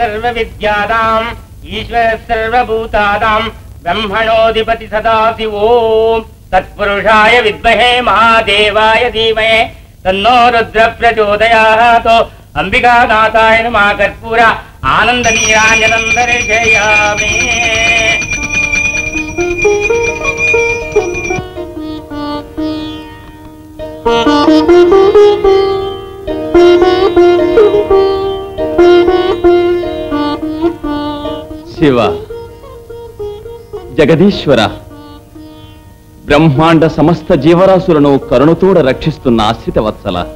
सर्वविद्यानाम् ईश्वर सर्वभूतानाम् ब्रह्मणोऽधिपति सदाशिवो तत्पुरुषाय विद्महे महादेवाय धीमहे। तन्नो रुद्रप्रचोदयात्। अम्बिकानाथाय सो कर्पूर नाताय मा कर्पुरा आनन्दनीरायनम् శివ. జగదీశ్వర. బ్రహ్మాండ సమస్త జీవరాశులను కరుణతోడ రక్షిస్తున్న ఆశ్రిత వత్సల.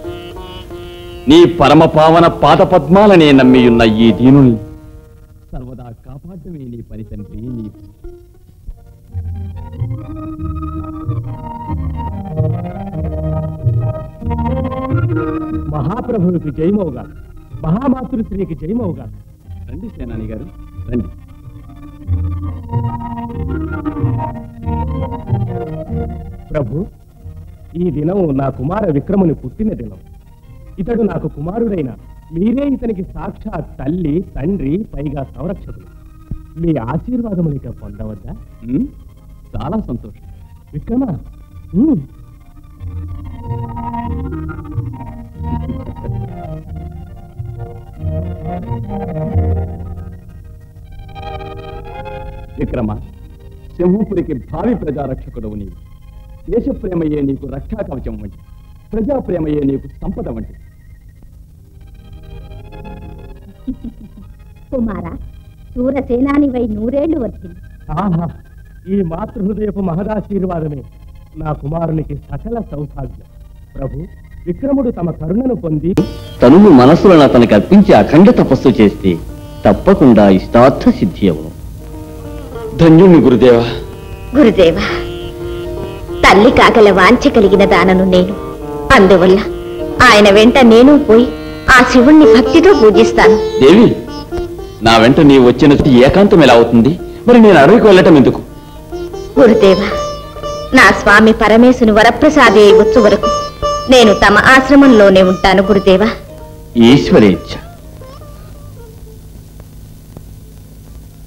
నీ పరమపావన పాద పద్మాలనే నమ్మియున్న ఈ దీనుని సర్వదా కాపాడమే నీ పని తండ్రి నీ మహాప్రభువుకి జయమవుగా మహామాతృశ్రీకి జయమవుగా రండి సేనాని గారు రండి. ప్రభు ఈ దినం నా కుమార విక్రముని పుట్టిన దినం. ఇతడు నాకు కుమారుడైన మీరే ఇతనికి సాక్షాత్ తల్లి తండ్రి పైగా సంరక్షకులు మీ ఆశీర్వాదములిక పొందవద్దా? చాలా సంతోషం. విక్రమ. విక్రమ సింహపురికి భావి ప్రజారక్షకుడవు నీవు. దేశప్రేమయే నీకు రక్షా కవచం వంటి ప్రజాప్రేమయే నీకు సంపద వంటి. కుమార సూరసేనానివై నూరేళ్ళు వచ్చింది. ఆహా ఈ మాతృహృదయపు మహదాశీర్వాదమే నా కుమారునికి సకల సౌభాగ్యం. ప్రభు విక్రముడు తమ కరుణను పొంది తనువు మనసులను అతనికి అర్పించి అఖండ తపస్సు చేస్తే తప్పకుండా ఇష్టార్థ సిద్ధి అవును. ధన్యుణ్ణి గురుదేవా. గురుదేవ తల్లి కాగల వాంఛ కలిగిన దానను నేను అందువల్ల ఆయన వెంట నేను పోయి ఆ శివుణ్ణి భక్తితో పూజిస్తాను. దేవి నా వెంట నీవు వచ్చిన ఏకాంతం ఎలా అవుతుంది? మరి నేను అడవికి వెళ్ళటం ఎందుకు? గురుదేవ నా స్వామి పరమేశుని వరప్రసాది అయి వచ్చు వరకు నేను తమ ఆశ్రమంలోనే ఉంటాను గురుదేవా. ఈశ్వరేచ్ఛ.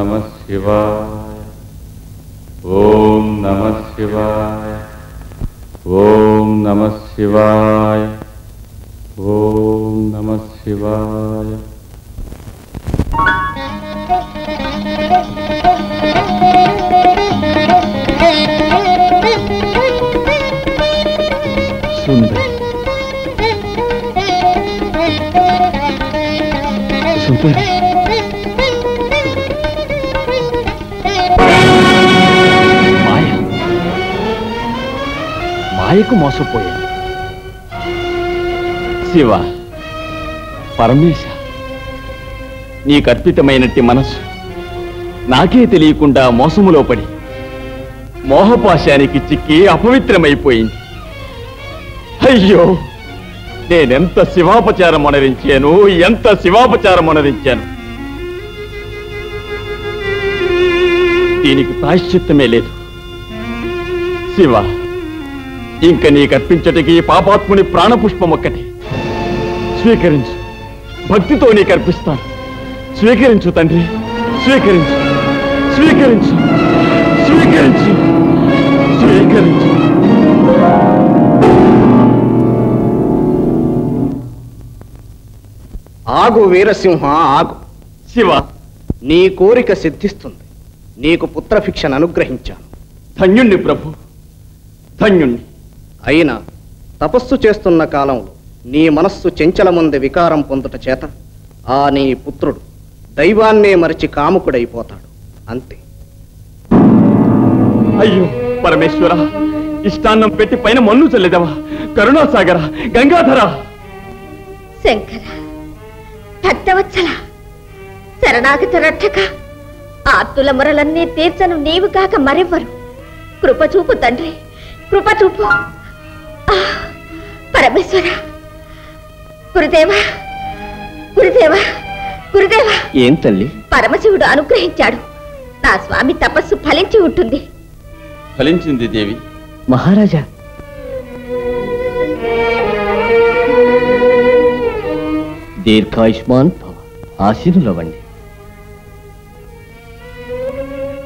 नमः शिवाय ॐ नमः शिवाय ॐ नमः शिवाय ॐ नमः शिवाय सुंदर सुंदर మాయకు మోసపోయాను. శివ పరమేశ నీకు మనసు మనస్సు నాకే తెలియకుండా మోసములో పడి మోహపాశానికి చిక్కి అపవిత్రమైపోయింది. అయ్యో నేనెంత శివాపచారం అనరించాను ఎంత శివాపచారం అనరించాను. దీనికి ప్రాశ్చిత్తమే లేదు. శివ ఇంక నీకు అర్పించటికి పాపాత్ముని ప్రాణపుష్పం ఒక్కటి. స్వీకరించు. భక్తితో నీకు అర్పిస్తాను స్వీకరించు తండ్రి. స్వీకరించు. స్వీకరించు. స్వీకరించు. స్వీకరించు. ఆగు వీరసింహ ఆగు. శివ. నీ కోరిక సిద్ధిస్తుంది. నీకు పుత్రభిక్షను అనుగ్రహించాను. ధన్యుణ్ణి ప్రభు. ధన్యుణ్ణి. అయినా తపస్సు చేస్తున్న కాలంలో నీ మనస్సు చెంచలముంది వికారం పొందుట చేత ఆ నీ పుత్రుడు దైవాన్నే మరిచి కాముకుడైపోతాడు. అంతే. అయ్యో పరమేశ్వర ఇష్టాన్నం పెట్టి పైన మన్ను చల్లేదవా? కరుణాసాగర గంగాధర! శంకర భక్తవత్సల శరణాగత రక్షక ఆర్తుల మొరలన్నీ తీర్చను నీవు కాక మరెవ్వరు? కృపచూపు తండ్రి కృపచూపు! పరమేశ్వర గురుదేవా గురుదేవా గురుదేవా. ఏం తల్లి? పరమశివుడు అనుగ్రహించాడు. నా స్వామి తపస్సు ఫలించి ఉంటుంది. ఫలించింది దేవి. మహారాజా. దీర్ఘాయుష్మాన్ భవ. ఆశీనులవ్వండి.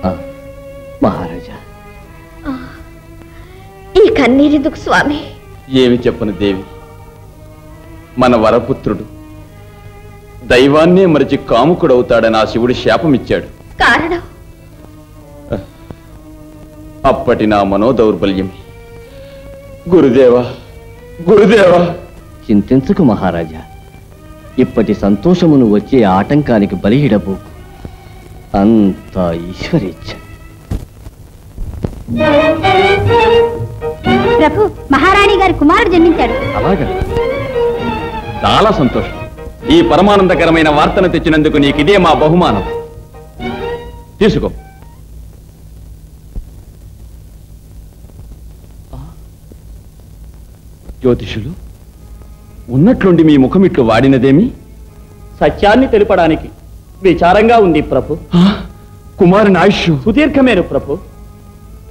ఆ, మహారాజా. ఈ కన్నీరెందుకు స్వామి. ఏమి చెప్పను దేవి? మన వరపుత్రుడు దైవాన్నే మరిచి కాముకుడవుతాడని ఆ శివుడు శాపమిచ్చాడు. కారణం? అప్పటి నా మనోదౌర్బల్యం. గురుదేవా గురుదేవా! చింతించకు మహారాజా. ఇప్పటి సంతోషమును వచ్చే ఆటంకానికి బలిహిడబోకు అంతా ఈశ్వరేచ్ఛ. ప్రభు మహారాణి గారి కుమారుడు జన్మించాడు. అలాగా? చాలా సంతోషం. ఈ పరమానందకరమైన వార్తను తెచ్చినందుకు నీకిదే మా బహుమానం. తీసుకో. జ్యోతిషులు ఉన్నట్లుండి మీ ముఖమిట్లు వాడినదేమి? సత్యాన్ని తెలుపడానికి విచారంగా ఉంది ప్రభు. కుమారుని ఆయుష్ సుదీర్ఘమేను ప్రభు.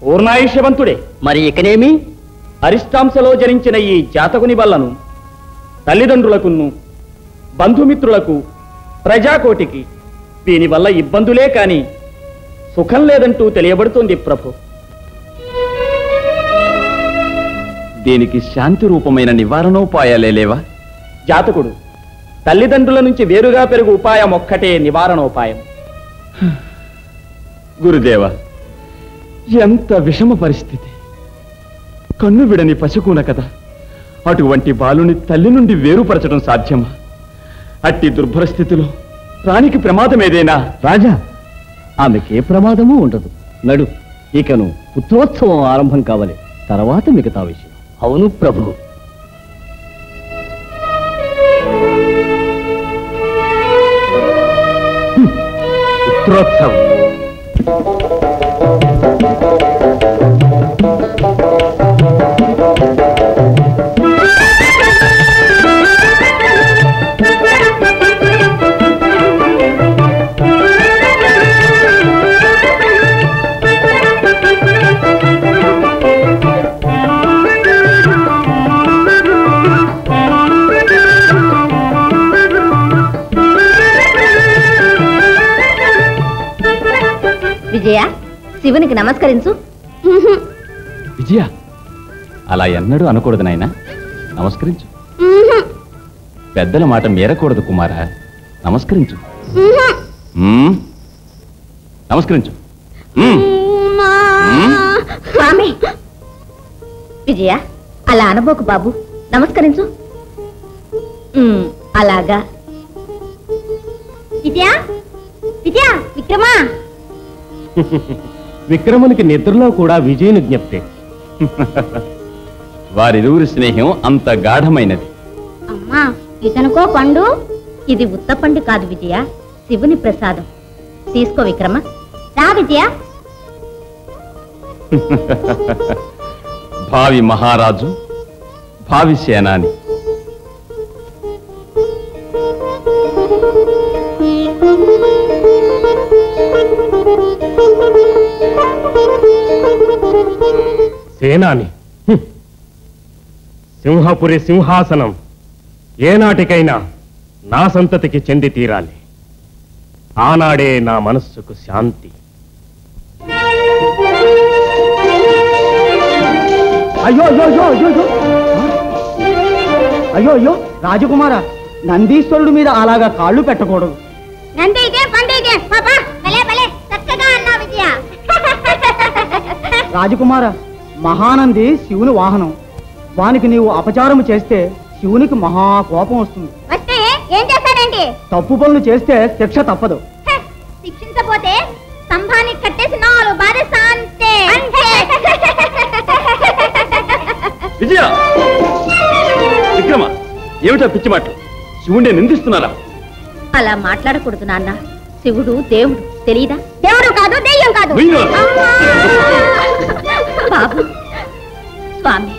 పూర్ణాయుష్యవంతుడే. మరి ఇకనేమి? అరిష్టాంశలో జరించిన ఈ జాతకుని వల్లను తల్లిదండ్రులకును బంధుమిత్రులకు ప్రజాకోటికి దీనివల్ల ఇబ్బందులే కాని సుఖం లేదంటూ తెలియబడుతోంది ప్రభు. దీనికి శాంతి రూపమైన నివారణోపాయాలే లేవా? జాతకుడు తల్లిదండ్రుల నుంచి వేరుగా పెరుగు ఉపాయం ఒక్కటే నివారణోపాయం. గురుదేవ ఎంత విషమ పరిస్థితి. కన్ను విడని పశుకూన కదా అటువంటి బాలుని తల్లి నుండి వేరుపరచడం సాధ్యమా? అట్టి దుర్భర స్థితిలో ప్రాణికి ప్రమాదం ఏదైనా? రాజా ఆమెకే ప్రమాదము ఉండదు. నడు ఇకను పుత్రోత్సవం ఆరంభం కావాలి. తర్వాత మిగతా విషయం. అవును ప్రభు. పుత్రోత్సవం. శివునికి నమస్కరించు. విజయ అలా ఎన్నడూ అనకూడదు నాయనా. నమస్కరించు. పెద్దల మాట మీరకూడదు కుమారా. నమస్కరించు. నమస్కరించు. స్వామి. విజయ అలా అనబోకు బాబు. నమస్కరించు. అలాగా. విజయ విజయ విక్రమా. విక్రమునికి నిద్రలో కూడా విజయుని జ్ఞప్తే. వారిరువురి స్నేహం అంత గాఢమైనది. అమ్మా ఇతనుకో పండు. ఇది ఉత్తపండు కాదు విజయ శివుని ప్రసాదం. తీసుకో విక్రమ. రా విజయ. భావి మహారాజు భావి సేనాని. సేనాని. సింహపురి సింహాసనం ఏనాటికైనా నా సంతతికి చెంది తీరాలి. ఆనాడే నా మనస్సుకు శాంతి. అయ్యో అయ్యో అయ్యో అయ్యో అయ్యో. అయ్యో అయ్యో రాజకుమార నందీశ్వరుడి మీద అలాగా కాళ్ళు పెట్టకూడదు. రాజకుమార మహానంది శివుని వాహనం. వానికి నీవు అపచారము చేస్తే శివునికి మహా కోపం వస్తుంది. వస్తే ఏం చేస్తాడండి? తప్పు పనులు చేస్తే శిక్ష తప్పదు. హ, శిక్షించపోతే స్తంభానికి కట్టేసి నాలుగు బాధేస్తా అంతే. విజయ! విక్రమ ఏమిటా పిచ్చి మాటలు? శివుణ్ణి నిందిస్తున్నారా? అలా మాట్లాడకూడదు నాన్న. శివుడు దేవుడు. తెలీదా? దేవుడు కాదు దెయ్యం కాదు. మీరు! బాబు స్వామి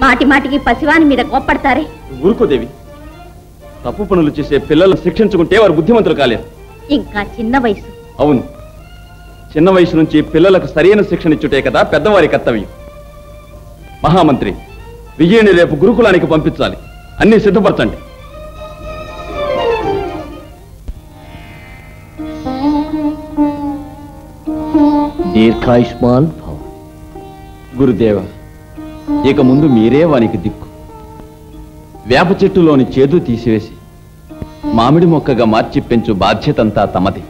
మాటి మాటికి పసివాని మీద కోప్పడతారే? ఊరుకోదేవి తప్పు పనులు చేసే పిల్లలను శిక్షించుకుంటే వారు బుద్ధిమంతులు కాలేరు. ఇంకా చిన్న వయసు. అవును. చిన్న వయసు నుంచి పిల్లలకు సరైన శిక్షణ ఇచ్చుటే కదా పెద్దవారి కర్తవ్యం. మహామంత్రి విజయుని రేపు గురుకులానికి పంపించాలి. అన్ని సిద్ధపరచండి. దీర్ఘాయుష్మాన్ గురుదేవ ఇక ముందు మీరే వానికి దిక్కు. వేప చెట్టులోని చేదు తీసివేసి మామిడి మొక్కగా మార్చి పెంచు బాధ్యతంతా తమది.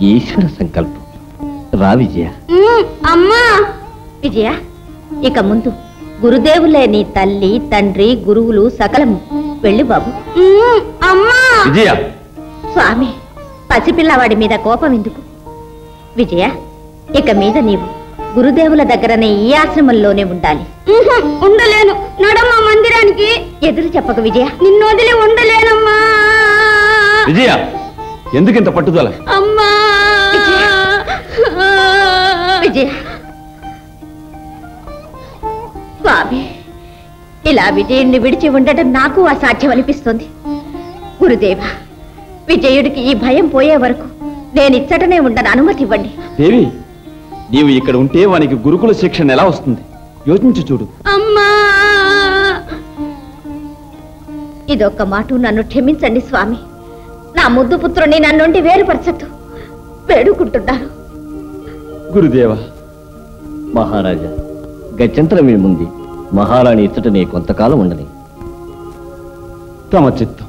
ఈశ్వర సంకల్పం. రా విజయ. అమ్మా! విజయ ఇక ముందు గురుదేవులే నీ తల్లి తండ్రి గురువులు సకలము. వెళ్ళి బాబు. అమ్మా! విజయ! స్వామి పసిపిల్లవాడి మీద కోపం ఎందుకు? విజయ ఇక మీద నీవు గురుదేవుల దగ్గరనే ఈ ఆశ్రమంలోనే ఉండాలి. ఉండలేను. నడమ్మ మందిరానికి ఎదురు చెప్పక విజయ. నిన్ను వదిలి ఉండలేనమ్మా. విజయ ఎందుకింత పట్టుదల? అమ్మా. విజయ. స్వామి ఇలా విజయుణ్ణి విడిచి ఉండటం నాకు అసాధ్యం అనిపిస్తుంది. గురుదేవ విజయుడికి ఈ భయం పోయే వరకు నేను ఇచ్చటనే ఉండను అనుమతి ఇవ్వండి. దేవి నీవు ఇక్కడ ఉంటే వానికి గురుకుల శిక్షణ ఎలా వస్తుంది? యోచించి చూడు. అమ్మా! ఇదొక్క మాట నన్ను క్షమించండి స్వామి. నా ముద్దు పుత్రుని నన్నుండి వేరుపరచద్దు. వేడుకుంటున్నాను. గురుదేవ మహారాజా గత్యంతరం ఏముంది? మహారాణి ఇచ్చటనే కొంతకాలం ఉండని. తమ చిత్తం.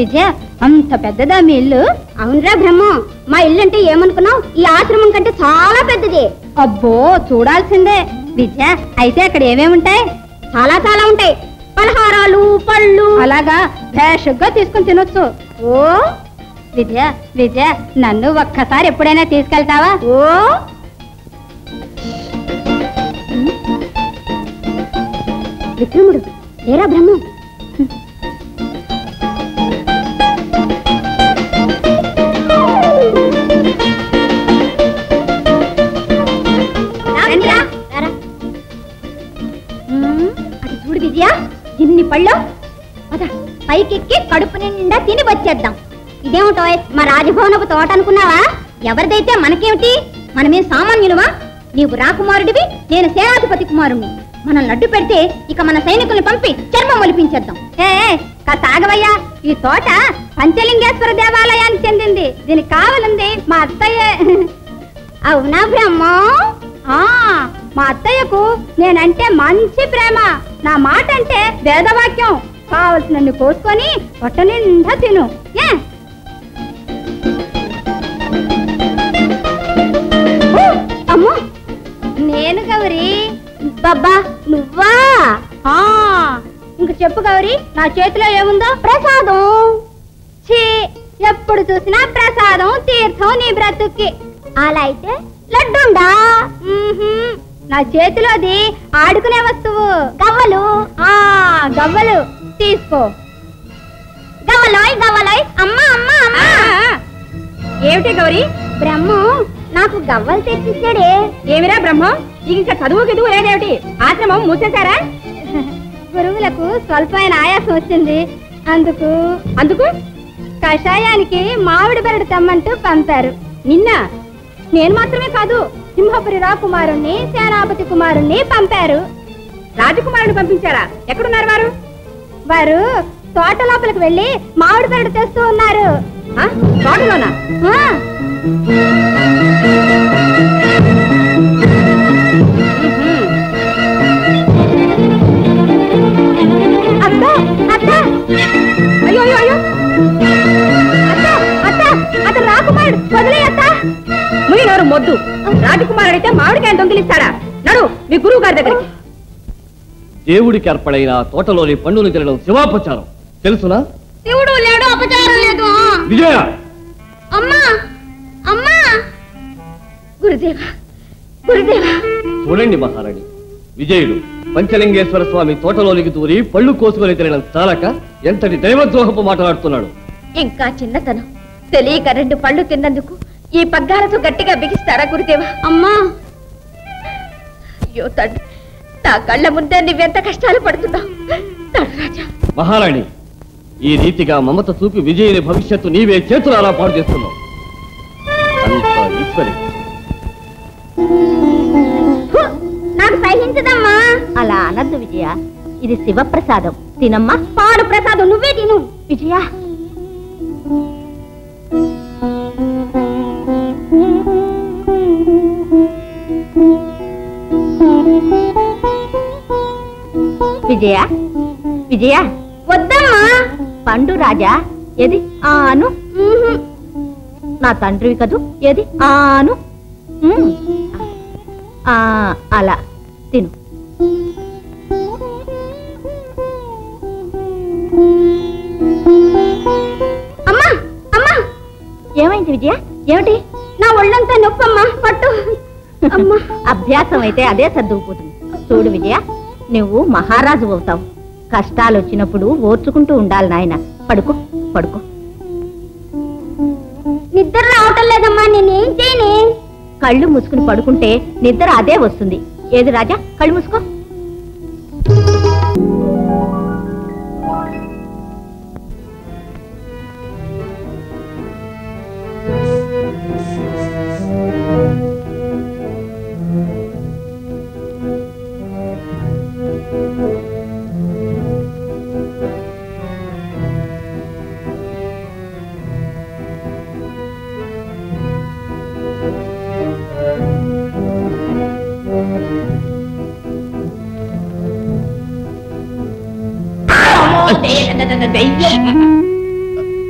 విజయ అంత పెద్దదా మీ ఇల్లు? అవునరా బ్రహ్మ మా ఇల్లు అంటే ఏమనుకున్నావు? ఈ ఆశ్రమం కంటే చాలా పెద్దది. అబ్బో చూడాల్సిందే. విజయ అయితే అక్కడ ఏమేమి ఉంటాయి? చాలా చాలా ఉంటాయి. పలహారాలు పళ్ళు. అలాగా భేషగ్గా తీసుకుని తినొచ్చు. ఓ? విజయ విజయ నన్ను ఒక్కసారి ఎప్పుడైనా తీసుకెళ్తావా? ఓ? విక్రముడు ఏరా బ్రహ్మం? ఇన్ని పళ్ళు? పద పైకెక్కి కడుపు నిండా తిని వచ్చేద్దాం. ఇదేమిటో మా రాజభవనపు తోట అనుకున్నావా? ఎవరిదైతే మనకేమిటి? మనమే సామాన్యులువా నీవు రాకుమారుడివి నేను సేనాధిపతి కుమారుణ్ణి. మనం లడ్డు పెడితే ఇక మన సైనికుల్ని పంపి చర్మం ఒలిపించేద్దాం. ఏ ఏ, కాస్త ఆగవయ్యా. ఈ తోట పంచలింగేశ్వర దేవాలయానికి చెందింది. దీనికి కావాలంది మా అత్తయ్య. అవునా బ్రహ్మ? ఆ మా అత్తయ్యకు నేనంటే మంచి ప్రేమ. నా మాట అంటే వేదవాక్యం. కావలసినన్ని కోసుకొని పొట్ట నిండా తిను. ఏ? అమ్మో! నేను గౌరీ. బాబా నువ్వా? ఆ! ఇంక చెప్పు గౌరీ నా చేతిలో ఏముందో? ప్రసాదం. ఛీ! ఎప్పుడు చూసినా ప్రసాదం తీర్థం నీ బ్రతుక్కి. అలా అయితే లడ్డుండా? నా చేతిలోది ఆడుకునే వస్తువు. గవ్వలు. ఆ గవ్వలు. తీసుకో. గవ్వలోయ్ గవ్వలోయ్. అమ్మా అమ్మా అమ్మా. ఏమిటి గౌరీ? బ్రహ్మ నాకు గవ్వలు తెచ్చిచ్చాడే. ఏమిరా బ్రహ్మం? ఇంకా చదువు గిదువు లేదేమిటి? ఆశ్రమం మూసేశారా? గురువులకు స్వల్పమైన ఆయాసం వచ్చింది. అందుకు అందుకు? కషాయానికి మామిడి బెరడు తెమ్మంటూ పంపారు. నిన్న? నేను మాత్రమే కాదు. సింహపురి రాకుమారుణ్ణి సేనాపతి కుమారుణ్ణి పంపారు. రాజకుమారుని పంపించారా? ఎక్కడున్నారు వారు? వారు తోట లోపలికి వెళ్ళి మామిడి బెరడు తెస్తూ ఉన్నారు. తోటలోనా? అయ్యో అయ్యో అయ్యో. అత్త అత్త అతను రాకుమారుడు. వదిలే మొద్దు. రాజకుమారుడు అయితే మామిడికాయ దొంగిలిస్తాడా? నడు మీ గురువు గారి దగ్గరికి. దేవుడికి అర్పణైన తోటలోని పండును తినడం శివాపచారం. తెలుసునా? శివుడు లేడు అపచారం లేదు. ఆ. విజయ! అమ్మా! అమ్మా! గురుదేవా! గురుదేవా! చూడండి మహారాణి విజయుడు పంచలింగేశ్వర స్వామి తోటలోనికి దూరి పళ్ళు కోసుకొని తినడం చాలక ఎంతటి దైవద్రోహపు మాట్లాడుతున్నాడు ఇంకా చిన్నతనం. తెలియక రెండు పళ్ళు తిన్నందుకు ఈ పగ్గాలతో గట్టిగా బిగిస్తారా గురుదేవా? అమ్మా! అయ్యో తండ్రి నా కళ్ళ ముందే నువ్వెంత కష్టాలు పడుతున్నావు? రాజా. మహారాణి ఈ రీతిగా మమత చూపి విజయుని భవిష్యత్తు నీవే చేతులారా పాడు చేస్తున్నావు. నాకు సహించదమ్మా. అలా అనద్దు విజయ. ఇది శివప్రసాదం. తినమ్మా? పాడు ప్రసాదం నువ్వే తిను. విజయ. విజయ? విజయ? వద్దమ్మా. పండు రాజా ఏది? ఆను. నా తండ్రివి కదూ? ఏది? ఆను. అలా. తిను. అమ్మా అమ్మా. ఏమైంది విజయ? ఏమిటి? నా ఒళ్ళంతా నొప్పమ్మా పట్టు. అమ్మా అభ్యాసం అయితే అదే సర్దుకుపోతుంది. చూడు విజయ నువ్వు మహారాజు అవుతావు. కష్టాలు వచ్చినప్పుడు ఓర్చుకుంటూ ఉండాలి నాయన. పడుకో పడుకో. నిద్ర రావటం లేదమ్మా నేనేం చేయనే? కళ్ళు మూసుకుని పడుకుంటే నిద్ర అదే వస్తుంది. ఏది రాజా? కళ్ళు మూసుకో.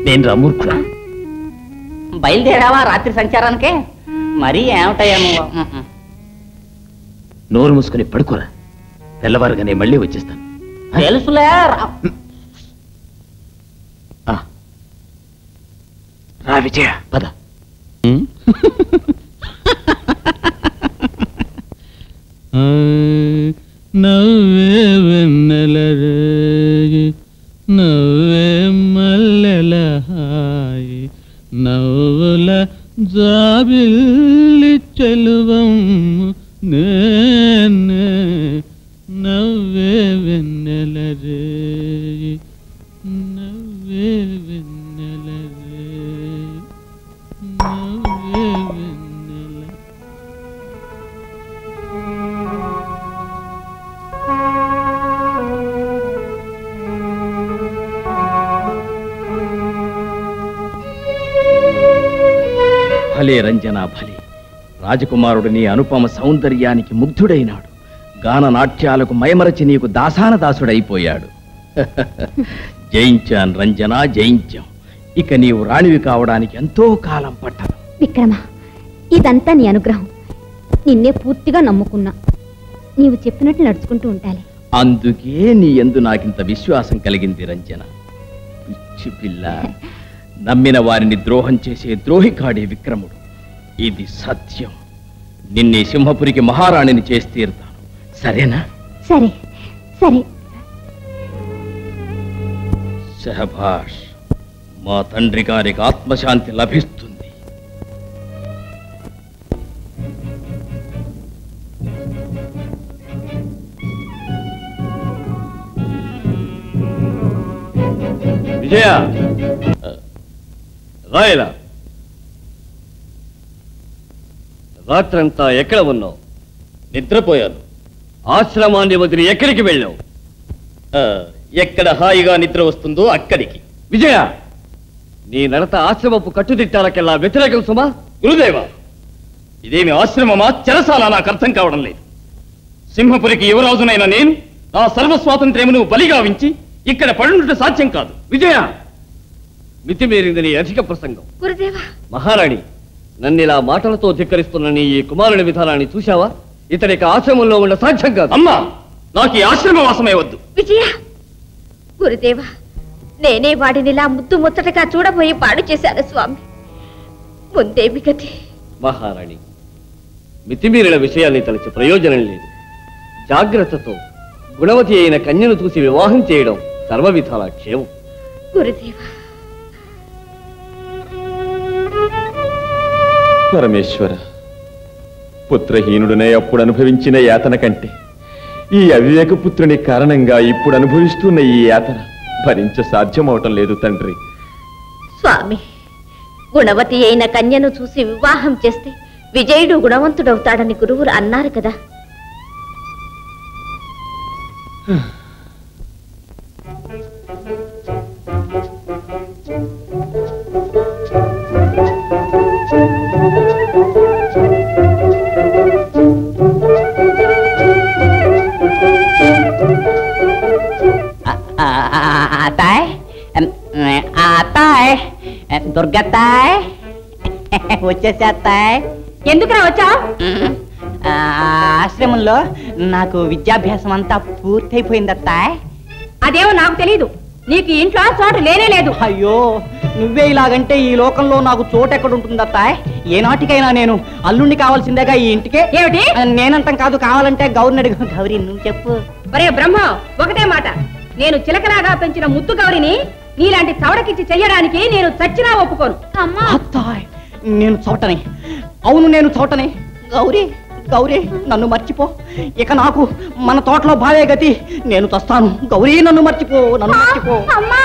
నేను రమూర్ఖుడా. బయలుదేరావా రాత్రి సంచారానికే? మరీ ఏమిటయ్యా నువ్వు? నోరు మూసుకుని పడుకోరా. తెల్లవారుగానే మళ్ళీ వచ్చేస్తాను. తెలుసులే రా- విజయ. పద. నవ్వే వెన్నెల నవ్వే జాబిల్లి చెలువం రాజకుమారుడు నీ అనుపమ సౌందర్యానికి ముగ్ధుడైనాడు. గాన నాట్యాలకు మైమరచి నీకు దాసాన దాసుడైపోయాడు జయించాను రంజన జయించాం. ఇక నీవు రాణివి కావడానికి ఎంతో కాలం పట్టదు. విక్రమ ఇదంతా నీ అనుగ్రహం. నిన్నే పూర్తిగా నమ్ముకున్నా. నీవు చెప్పినట్లు నడుచుకుంటూ ఉండాలి అందుకే నీ ఎందు నాకింత విశ్వాసం కలిగింది రంజన. పిచ్చి పిల్ల. నమ్మిన వారిని ద్రోహం చేసే ద్రోహికాడే విక్రముడు. ఇది సత్యం. నిన్నే సింహపురికి మహారాణిని చేసి తీరుతాను. సరేనా? సరే సరే. శహభాష్ మా తండ్రి గారికి ఆత్మశాంతి లభిస్తుంది. విజయ! రాయలా రాత్రంతా ఎక్కడ ఉన్నావు? నిద్రపోయాను. ఆశ్రమాన్ని వదిలి ఎక్కడికి వెళ్ళావు? ఆ, ఎక్కడ హాయిగా నిద్ర వస్తుందో అక్కడికి. విజయ నీ నడత ఆశ్రమపు కట్టుదిట్టాలకెల్లా వ్యతిరేకం సుమా? గురుదేవా ఇదేమి ఆశ్రమమా? చెరసాల నాకు అర్థం కావడం లేదు. సింహపురికి యువరాజునైన నేను నా సర్వ స్వాతంత్ర్యమును బలిగావించి ఇక్కడ పడుండుట సాధ్యం కాదు. విజయ మితిమీరింది నీ అధిక ప్రసంగం. గురుదేవా. మహారాణి నన్ను ఇలా మాటలతో ధిక్కరిస్తున్న నీ ఈ కుమారుని విధానాన్ని చూశావా? ఇతనికి ఆశ్రమంలో ఉన్న సాధ్యం కాదు. అమ్మా నాకు ఈ ఆశ్రమవాసమే వద్దు. విజయ గురుదేవా నేనే వాడిని ఇలా ముద్దు ముచ్చటగా చూడబోయి పాడు చేశాను స్వామి. ముందేమి గతి మహారాణి మితిమీరిన విషయాన్ని తలచి ప్రయోజనం లేదు. జాగ్రత్తతో గుణవతి అయిన కన్యను చూసి వివాహం చేయడం సర్వ విధాల క్షేమం. గురుదేవా పరమేశ్వర పుత్రహీనుడనే అప్పుడు అనుభవించిన యాతన కంటే ఈ అవివేక పుత్రుని కారణంగా ఇప్పుడు అనుభవిస్తున్న ఈ యాతన భరించ సాధ్యమవటం లేదు తండ్రి. స్వామి గుణవతి అయిన కన్యను చూసి వివాహం చేస్తే విజయుడు గుణవంతుడవుతాడని గురువులు అన్నారు కదా. దుర్గత్తాయ్. వచ్చేసి అత్తాయ్ ఎందుకురా వచ్చా ఆశ్రమంలో నాకు విద్యాభ్యాసం అంతా పూర్తయిపోయింది అత్తాయ్ అదేమో నాకు తెలీదు. నీకు ఇంట్లో చోటు లేనే లేదు. అయ్యో నువ్వే ఇలాగంటే ఈ లోకంలో నాకు చోటు ఎక్కడ ఉంటుంది అత్తాయ్ ఏనాటికైనా నేను అల్లుణ్ణి కావాల్సిందేగా ఈ ఇంటికే? ఏమిటి? నేనంతం కాదు కావాలంటే గౌరిని గౌరీ నువ్వు చెప్పు. బ్రహ్మ ఒకటే మాట. నేను చిలకలాగా పెంచిన ముద్దు గౌరిని నీలాంటి చవడకిచ్చి చెయ్యడానికి నేను చచ్చినా ఒప్పుకోను. అమ్మా. అత్తాయ్ నేను చోటని అవును నేను చోటని గౌరీ గౌరీ నన్ను మర్చిపో. ఇక నాకు మన తోటలో బావే గతి. నేను చస్తాను. గౌరీ నన్ను మర్చిపో నన్ను మర్చిపో. అమ్మా.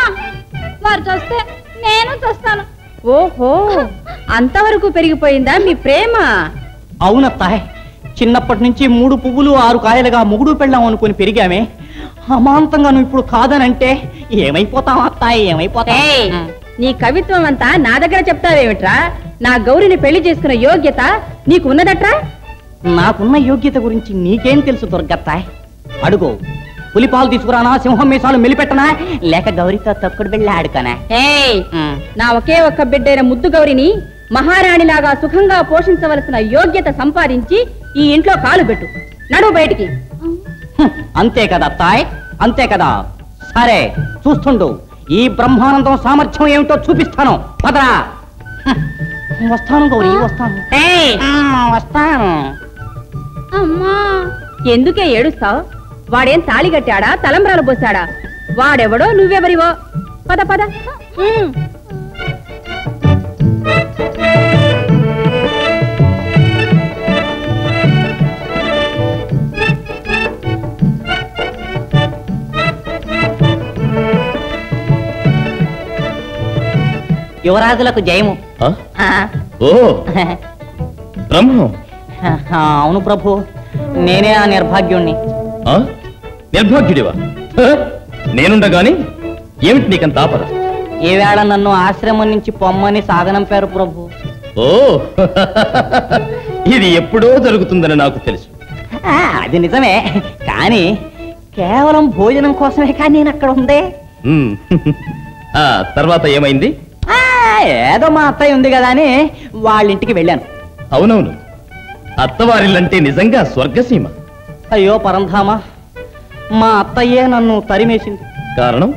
వారు చూస్తే నేను చూస్తాను. ఓహో అంతవరకు పెరిగిపోయిందా మీ ప్రేమ? అవునత్తాయ్ చిన్నప్పటి నుంచి మూడు పువ్వులు ఆరు కాయలుగా ముగుడు పెళ్ళాం అనుకుని పెరిగామే. అమాంతంగా నువ్వు ఇప్పుడు కాదనంటే ఏమైపోతాం అత్తాయ్? ఏమైపోతా ఏయ్, నీ కవిత్వం అంతా నా దగ్గర చెప్తావేమిట్రా? నా గౌరిని పెళ్ళి చేసుకున్న యోగ్యత నీకు ఉన్నదట్రా? నాకున్న యోగ్యత గురించి నీకేం తెలుసు దుర్గత్తాయ్ అడుగు. పులిపాలు తీసుకురానా? సింహం మీసాలు మెలిపెట్టనా? లేక గౌరితో తొక్కుడు వెళ్ళి ఆడుకోనా? నా ఒకే ఒక్క బిడ్డైన ముద్దు గౌరిని మహారాణిలాగా సుఖంగా పోషించవలసిన యోగ్యత సంపాదించి ఈ ఇంట్లో కాలు పెట్టు. నడు బయటికి. అంతే కదా అత్తాయ్ అంతే కదా. సరే చూస్తుండు. ఈ బ్రహ్మానందం సామర్థ్యం ఏమిటో చూపిస్తాను. పదరా. వస్తాను గౌరీ వస్తాను. వస్తాను. అమ్మా ఎందుకే ఏడుస్తావు? వాడేం తాళి కట్టాడా తలంబ్రాలు పోసాడా వాడెవడో నువ్వెవరివో? పద పద. యువరాజులకు జయము. ఓ. బ్రహ్మం. అవును ప్రభు. నేనే ఆ నిర్భాగ్యుణ్ణి. ఆ? నిర్భాగ్యుడివా? నేనుండగాని ఏమిటి నీకంత ఆపద? ఈవేళ నన్ను ఆశ్రమం నుంచి పొమ్మని సాగనంపారు ప్రభు. ఓ. ఇది ఎప్పుడో జరుగుతుందని నాకు తెలుసు. ఆ, అది నిజమే. కానీ కేవలం భోజనం కోసమే కానీ నేను అక్కడ ఉందే తర్వాత ఏమైంది? ఏదో మా అత్తయ్య ఉంది కదా అని వాళ్ళ ఇంటికి వెళ్ళాను. అవునవును. అత్తవారిల్లంటే నిజంగా స్వర్గసీమ. అయ్యో పరంధామ మా అత్తయ్యే నన్ను తరిమేసింది. కారణం?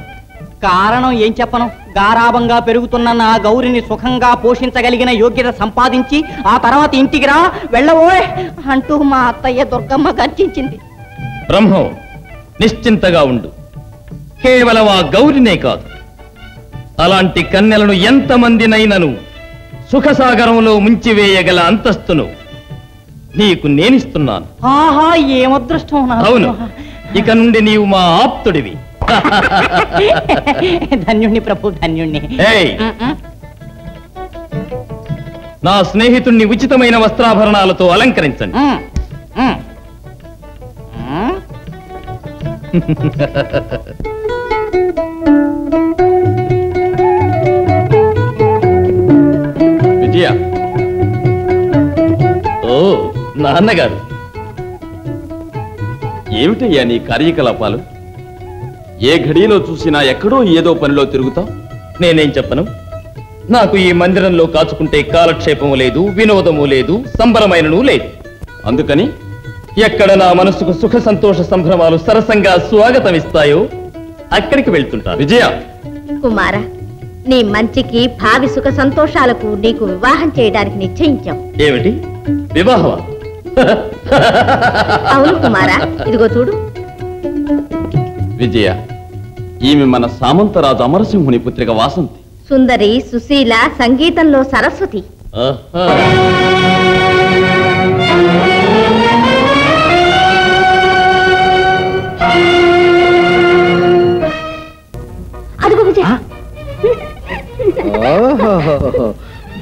కారణం ఏం చెప్పను? గారాభంగా పెరుగుతున్న నా గౌరిని సుఖంగా పోషించగలిగిన యోగ్యత సంపాదించి ఆ తర్వాత ఇంటికి రా వెళ్ళవోయ్ అంటూ మా అత్తయ్య దుర్గమ్మ గర్జించింది. బ్రహ్మం నిశ్చింతగా ఉండు. కేవలం ఆ గౌరినే కాదు. అలాంటి కన్యలను ఎంతమందినైనను సుఖసాగరంలో ముంచివేయగల అంతస్తును నీకు నేనిస్తున్నాను ఆహా ఏమదృష్టం. అవును ఇక నుండి నీవు మా ఆప్తుడివి ధన్యుణ్ణి ప్రభు ధన్యుణ్ణి. నా స్నేహితుణ్ణి ఉచితమైన వస్త్రాభరణాలతో అలంకరించండి ఉమ్, ఉమ్. ఉమ్. విజయ ఓ నాన్నగారు. ఏమిటయ్యా నీ కార్యకలాపాలు? ఏ ఘడియలో చూసినా ఎక్కడో ఏదో పనిలో తిరుగుతావు? నేనేం చెప్పను? నాకు ఈ మందిరంలో కాచుకుంటే కాలక్షేపము లేదు వినోదము లేదు సంబరమైనను లేదు. అందుకని? ఎక్కడ నా మనసుకు సుఖ సంతోష సంభ్రమాలు సరసంగా స్వాగతం ఇస్తాయో అక్కడికి వెళ్తుంటా విజయ! కుమార నీ మంచికి భావి సుఖ సంతోషాలకు నీకు వివాహం చేయడానికి నిశ్చయించాం ఏమిటి? వివాహమా? అవును కుమార ఇదిగో చూడు. విజయ ఈమె మన సామంతరాజు అమరసింహుని పుత్రిక వాసంతి. సుందరి సుశీల సంగీతంలో సరస్వతి.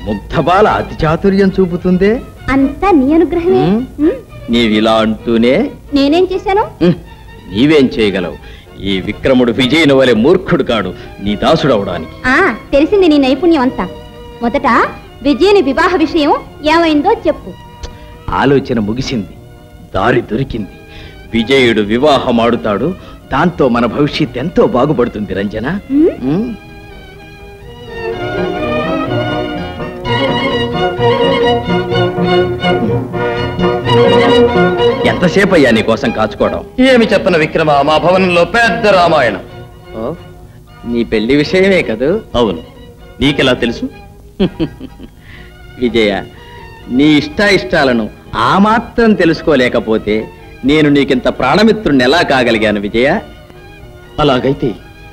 ముగ్ధబాల అతి చాతుర్యం చూపుతుందే? అంతా నీ అనుగ్రహమే. ఉమ్. నీవిలా అంటూనే? నేనేం చేశాను? నీవేం చేయగలవు? ఈ విక్రముడు విజయను వలె మూర్ఖుడు కాడు నీ దాసుడవడానికి. ఆ తెలిసింది నీ నైపుణ్యం అంతా. మొదట విజయని వివాహ విషయం ఏమైందో చెప్పు. ఆలోచన ముగిసింది దారి దొరికింది. విజయుడు వివాహమాడుతాడు దాంతో మన భవిష్యత్ ఎంతో బాగుపడుతుంది రంజన. ఉమ్, ఉమ్. ఎంతసేపు అయ్యా నీ కోసం కాచుకోవడం? ఏమి చెప్పను విక్రమ? మా భవనంలో పెద్ద రామాయణం. నీ పెళ్ళి విషయమే కదూ? అవును. నీకెలా తెలుసు? విజయ నీ ఇష్టాయిష్టాలను ఆ మాత్రం తెలుసుకోలేకపోతే నేను నీకింత ప్రాణమిత్రుణ్ణి ఎలా కాగలిగాను విజయ? అలాగైతే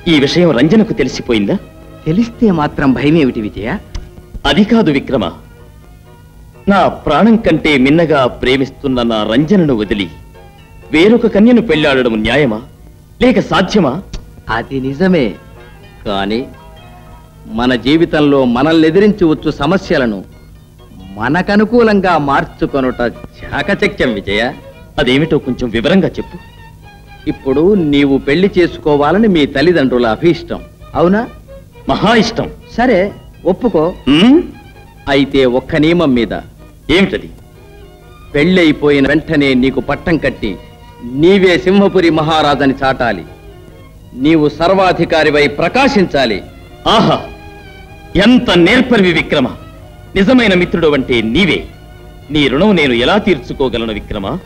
ఈ విషయం రంజనకు తెలిసిపోయిందా? తెలిస్తే మాత్రం భయమేమిటి విజయ? అది కాదు విక్రమ. నా ప్రాణం కంటే మిన్నగా ప్రేమిస్తున్న నా రంజనను వదిలి వేరొక కన్యను పెళ్ళాడడం న్యాయమా? లేక సాధ్యమా? అది నిజమే. కానీ మన జీవితంలో మనల్ని ఎదిరించి వచ్చు సమస్యలను మనకనుకూలంగా మార్చుకొనుట చాకచక్యం విజయ. అదేమిటో కొంచెం వివరంగా చెప్పు. ఇప్పుడు నీవు పెళ్ళి చేసుకోవాలని మీ తల్లిదండ్రుల అభీష్టం. అవునా? మహా ఇష్టం. సరే ఒప్పుకో. అయితే ఒక్క నియమం మీద. ఏమిటది? పెళ్ళైపోయిన వెంటనే నీకు పట్టం కట్టి నీవే సింహపురి మహారాజని చాటాలి. నీవు సర్వాధికారివై ప్రకాశించాలి. ఆహా! ఎంత నేర్పరివి విక్రమ! నిజమైన మిత్రుడు అంటే నీవే. నీ రుణం నేను ఎలా తీర్చుకోగలను విక్రమ?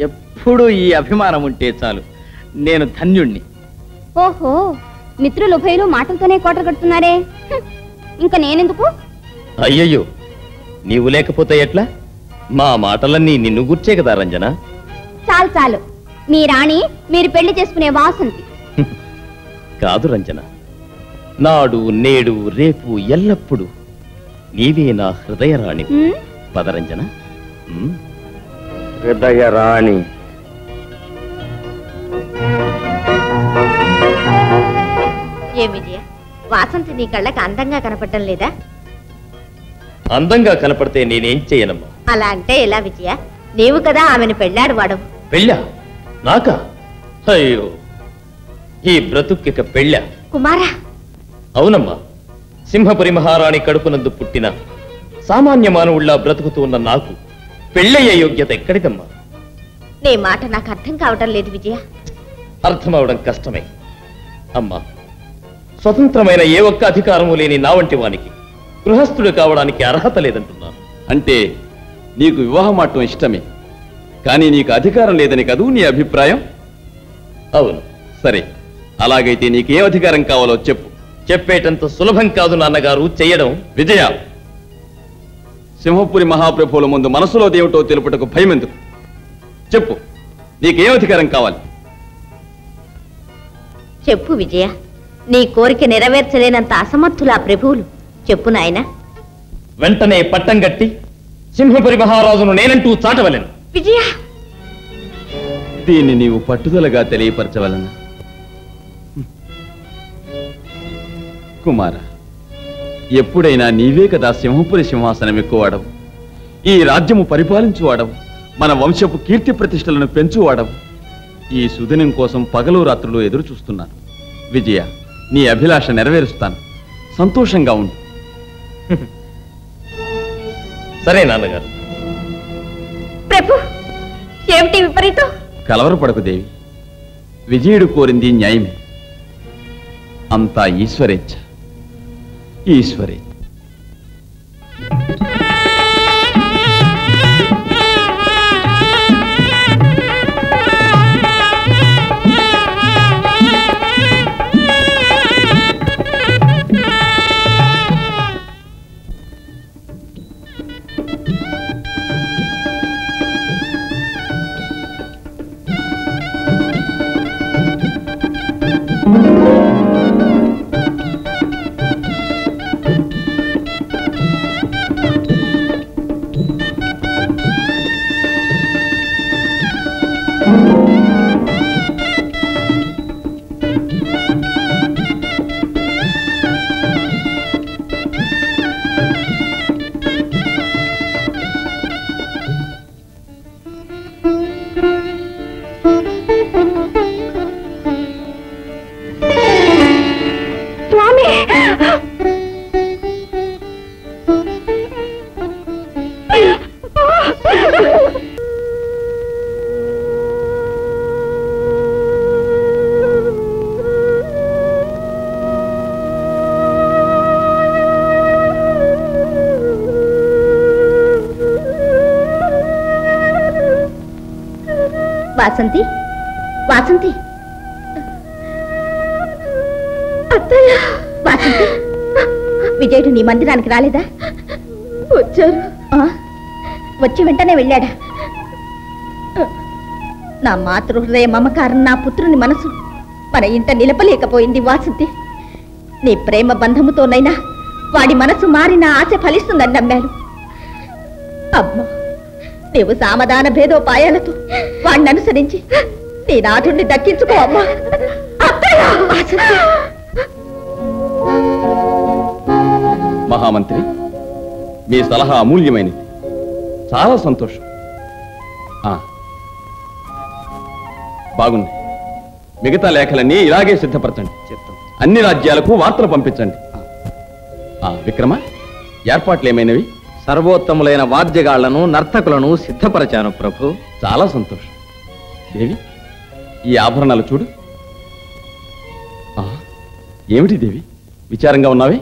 ఎప్పుడు ఈ అభిమానం ఉంటే చాలు. నేను ధన్యుణ్ణి. ఓహో! మిత్రులు ఉభయులు మాటలతోనే కోట కడుతున్నారే. ఇంకా నేనెందుకు? అయ్యయ్యో! నీవు లేకపోతే ఎట్లా? మా మాటలన్నీ నిన్ను గుర్చే కదా రంజన? చాలు చాలు. మీ రాణి మీరు పెళ్ళి చేసుకునే వాసంతి. కాదు రంజన. నాడు నేడు రేపు ఎల్లప్పుడు నీవే నా హృదయ రాణి. పదరంజన హృదయ రాణి. ఏ విజయ వాసంతి నీ కళ్ళకి అందంగా కనపడటం లేదా? అందంగా కనపడితే నేనేం చేయనమ్మా? అలా అంటే ఎలా విజయ? నీవు కదా ఆమెను పెళ్ళాడు వాడవు పెళ్ళా? నాకా? అయ్యో. ఈ బ్రతుక్కిక పెళ్ళా? కుమారా. అవునమ్మా. సింహపురి మహారాణి కడుపునందు పుట్టిన సామాన్య మానవుళ్ళ బ్రతుకుతూ ఉన్న నాకు పెళ్ళయ్యే యోగ్యత ఎక్కడిదమ్మా నీ మాట నాకు అర్థం కావటం లేదు విజయ. అర్థమవడం కష్టమే. అమ్మా స్వతంత్రమైన ఏ ఒక్క అధికారము లేని నా వంటి వానికి గృహస్థుడు కావడానికి అర్హత లేదంటున్నాను. అంటే నీకు వివాహం ఆడటం ఇష్టమే. కానీ నీకు అధికారం లేదని కదూ నీ అభిప్రాయం? అవును. సరే అలాగైతే నీకేం అధికారం కావాలో చెప్పు. చెప్పేటంత సులభం కాదు నాన్నగారు చెయ్యడం. విజయ సింహపురి మహాప్రభువుల ముందు మనసులో దేమిటో తెలుపుటకు భయం ఎందుకు చెప్పు నీకేం అధికారం కావాలి. చెప్పు విజయ నీ కోరిక నెరవేర్చలేనంత అసమర్థులా ప్రభువులు. చెప్పు నాయనా. వెంటనే పట్టం గట్టి సింహపురి మహారాజును నేనంటూ చాటవలెను. విజయ! దీన్ని నీవు పట్టుదలగా తెలియపరచవలన. కుమార ఎప్పుడైనా నీవే కదా సింహపురి సింహాసనం ఎక్కువాడవు. ఈ రాజ్యము పరిపాలించువాడవు. మన వంశపు కీర్తి ప్రతిష్టలను పెంచువాడవు. ఈ సుదినం కోసం పగలు రాత్రులు ఎదురు చూస్తున్నాను విజయ నీ అభిలాష నెరవేరుస్తాను. సంతోషంగా ఉండు. సరే నాన్నగారు. ప్రభు ఏమిటి విపరీతం? కలవరపడకు దేవి. విజయుడు కోరింది న్యాయమే. అంతా ఈశ్వరేచ్ఛ. ఈశ్వరేచ్ఛ. మందిరానికి రాలేదా? వచ్చారు. వచ్చి వెంటనే వెళ్ళాడా? నా మాతృహృదయ మమకారం నా పుత్రుని మనసు మన ఇంట నిలపలేకపోయింది వాసంతి నీ ప్రేమ బంధముతోనైనా వాడి మనసు మారి నా ఆశ ఫలిస్తుందని నమ్మాను. అమ్మా నీవు సామధాన భేదోపాయాలతో వాడిని అనుసరించి నీ నాథుణ్ణి దక్కించుకో అమ్మా. మహామంత్రి మీ సలహా అమూల్యమైనది. చాలా సంతోషం. బాగుంది. మిగతా లేఖలన్నీ ఇలాగే సిద్ధపరచండి. అన్ని రాజ్యాలకు వార్తలు పంపించండి. విక్రమ ఏర్పాట్లు ఏమైనవి సర్వోత్తములైన వాద్యగాళ్ళను నర్తకులను సిద్ధపరచాను ప్రభు. చాలా సంతోషం. దేవి ఈ ఆభరణాలు చూడు. ఏమిటి దేవి? విచారంగా ఉన్నావే?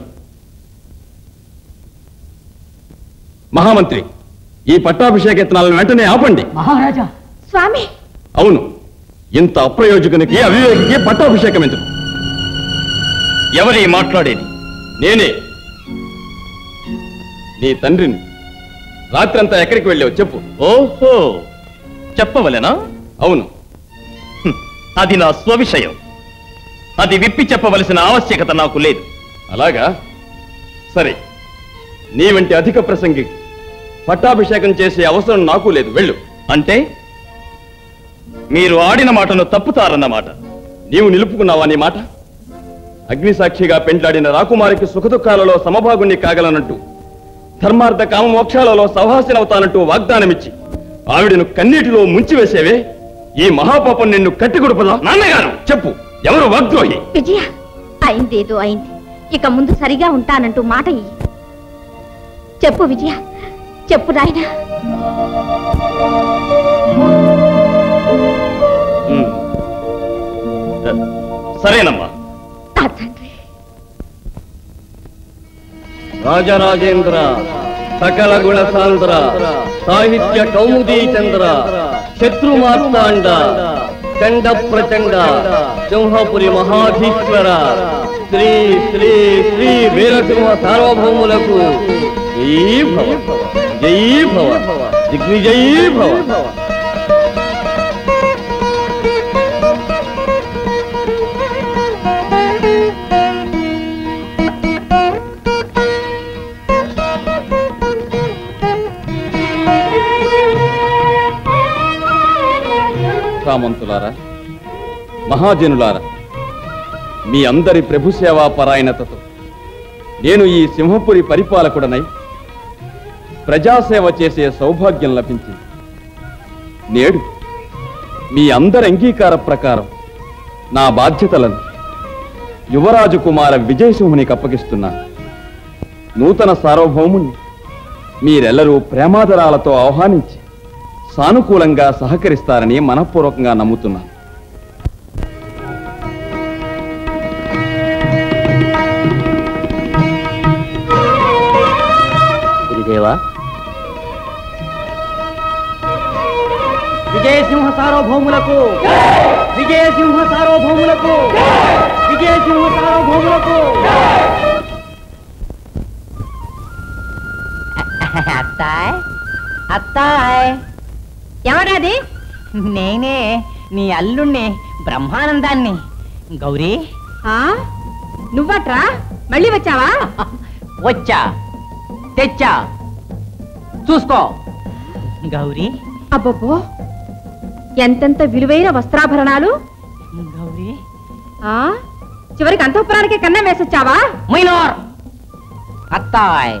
మహామంత్రి ఈ పట్టాభిషేకత్నాలను వెంటనే ఆపండి. మహారాజా! స్వామి! అవును ఇంత అప్రయోజకునికి అవివేకికి పట్టాభిషేకం ఎందుకు? ఎవరి మాట్లాడేది? నేనే. నీ తండ్రిని రాత్రంతా ఎక్కడికి వెళ్ళావు చెప్పు. ఓహో! చెప్పవలెనా? అవును. అది నా స్వవిషయం. అది విప్పి చెప్పవలసిన ఆవశ్యకత నాకు లేదు. అలాగా? సరే నీ వంటి అధిక ప్రసంగి పట్టాభిషేకం చేసే అవసరం నాకు లేదు. వెళ్ళు. అంటే? మీరు ఆడిన మాటను తప్పుతారన్నమాట. నీవు నిలుపుకున్నావా నీ మాట? అగ్నిసాక్షిగా పెంట్లాడిన రాకుమారికి సుఖదుఖాలలో సమభాగుణ్ణి కాగలనంటూ ధర్మార్థ కామ మోక్షాలలో సౌహాసినవుతానంటూ వాగ్దానమిచ్చి ఆవిడను కన్నీటిలో ముంచివేసేవే? ఈ మహాపాపం నిన్ను కట్టిగుడుపుదా? నాన్నగారు! చెప్పు. ఎవరు వాగ్ద్రోహి? విజయ అయిందేదో అయింది. ఇక ముందు సరిగా ఉంటానంటూ మాట ఇయ్యి. చెప్పు విజయ చెప్పు నాయనా. సరేనమ్మా. రాజరాజేంద్ర సకల గుణ సాంద్ర సాహిత్య కౌముదీ చంద్ర శత్రు మార్తాండ చండ ప్రచండ సింహపురి మహాధీశ్వర శ్రీ శ్రీ శ్రీ వీరసింహ సార్వభౌములకు జయీ భవ జయీ భవ దిగ్విజయీ భవ సామంతులారా మహాజనులారా మీ అందరి ప్రభు సేవా పరాయణతతో నేను ఈ సింహపురి పరిపాలకుడనై ప్రజాసేవ చేసే సౌభాగ్యం లభించింది. నేడు మీ అందరి అంగీకార ప్రకారం నా బాధ్యతలను యువరాజు కుమార విజయసింహునికి అప్పగిస్తున్నాను నూతన సార్వభౌముని మీరెల్లరూ ప్రేమాదరాలతో ఆహ్వానించి సానుకూలంగా సహకరిస్తారని మనఃపూర్వకంగా నమ్ముతున్నాను గురుదేవా విజయసింహ సార్వభౌములకు విజయసింహ సార్వభౌములకు విజయసింహ సార్వభౌములకు అత్తాయ్ అత్తాయ్. ఎవరాది నేనే నీ అల్లుణ్ణి బ్రహ్మానందాన్ని. గౌరీ. ఆ? నువ్వట్రా? మళ్ళీ వచ్చావా? వచ్చా తెచ్చా. చూసుకో. గౌరీ. అబ్బబ్బో ఎంతెంత విలువైన వస్త్రాభరణాలు? గౌరీ. ఆ? చివరికి అంతఃపురానికి కన్నం వేసొచ్చావా? మైనోర్! అత్తాయ్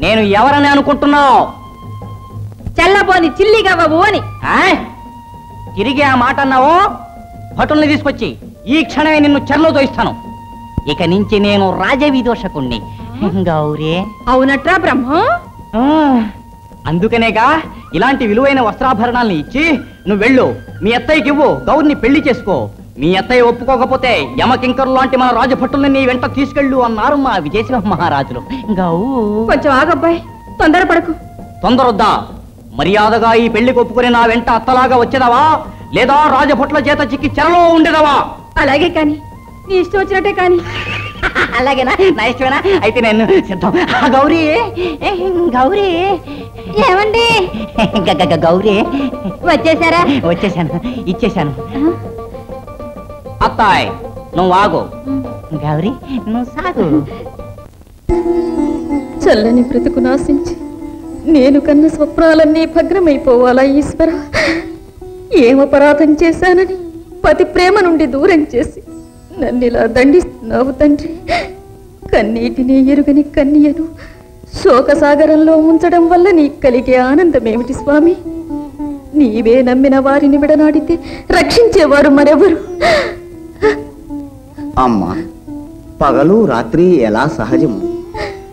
నేను ఎవరని అనుకుంటున్నావు? చెల్లబోని చిల్లిగవ్వవు అని? తిరిగి ఆ మాట అన్నావో? భటుల్ని తీసుకొచ్చి ఈ క్షణమే నిన్ను చెరలో దోయిస్తాను. ఇక నుంచి నేను రాజవిదోషకుణ్ణి. గౌరీ. అవునట్రా బ్రహ్మం. అందుకనేగా ఇలాంటి విలువైన వస్త్రాభరణాలను ఇచ్చి నువ్వు వెళ్ళు. మీ అత్తయ్యకి ఇవ్వు. గౌరిని పెళ్ళి చేసుకో. మీ అత్తయ్య ఒప్పుకోకపోతే యమకింకరు లాంటి మన రాజభట్టుల్ని నీ వెంట తీసుకెళ్ళు అన్నారు మా విజయసింహ మహారాజులు. గౌ కొంచెం ఆగబ్బాయి. తొందరపడకు తొందరొద్దా మర్యాదగా ఈ పెళ్ళికి ఒప్పుకుని నా వెంట అత్తలాగా వచ్చేదావా? లేదా రాజభట్ల చేత చిక్కి చెరలో ఉండేదవా? అలాగే కాని. నీ ఇష్టం వచ్చినట్టే కాని. అలాగేనా? నా ఇష్టమేనా? అయితే నేను సిద్ధం ఆ, గౌరీ. ఏ, గౌరీ. ఏమండి? గౌరీ. వచ్చేసారా? వచ్చేసాను. ఇచ్చేశాను అత్తాయ్ నువ్వు ఆగు. గౌరీ నువ్వు సాగు. చల్లని బ్రతుకు నాశించి నేను కన్న స్వప్నాలన్నీ భగ్నమైపోవాలా ఈశ్వర? ఏం అపరాధం చేశానని పతి ప్రేమ నుండి దూరం చేసి నన్ను ఇలా దండిస్తున్నావు తండ్రి. కన్నీటిని ఎరుగని కన్యను శోకసాగరంలో ఉంచడం వల్ల నీకు కలిగే ఆనందమేమిటి స్వామి? నీవే నమ్మిన వారిని విడనాడితే రక్షించేవారు మరెవరు? అమ్మా పగలు రాత్రి ఎలా సహజము?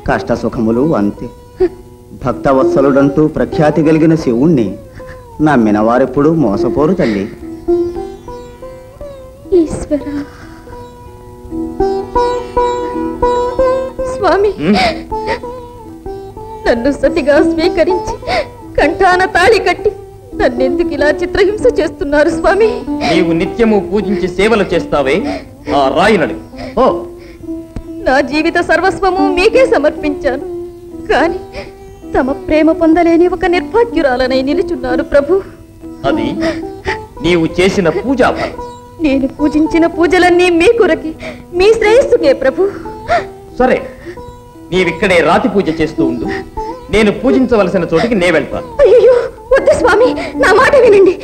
కష్ట సుఖములు అంతే. భక్తవత్సలుడంటూ ప్రఖ్యాతి కలిగిన శివుణ్ణి నమ్మిన వారెప్పుడు మోసపోరు తల్లి. ఈశ్వర. స్వామి. నన్ను సతిగా స్వీకరించి కంఠాన తాళి కట్టి నన్నెందుకు ఇలా చిత్రహింస చేస్తున్నారు స్వామి? నీవు నిత్యము పూజించి సేవలు చేస్తావే? ఆ రాయినడు. ఓ నా జీవిత సర్వస్వము మీకే సమర్పించాను. కాని తమ ప్రేమ పొందలేని ఒక నిర్భాగ్యురాలనై నిలుచున్నాను ప్రభు. అది నీవు చేసిన పూజా. నేను పూజించిన పూజలన్నీ మీ కొరకి మీ శ్రేయస్సుకే ప్రభు. సరే. నీవిక్కడే రాతి పూజ చేస్తూ ఉండు. నేను పూజించవలసిన చోటికి నే వెళ్తాను. అయ్యో వద్దు స్వామి నా మాట వినండి.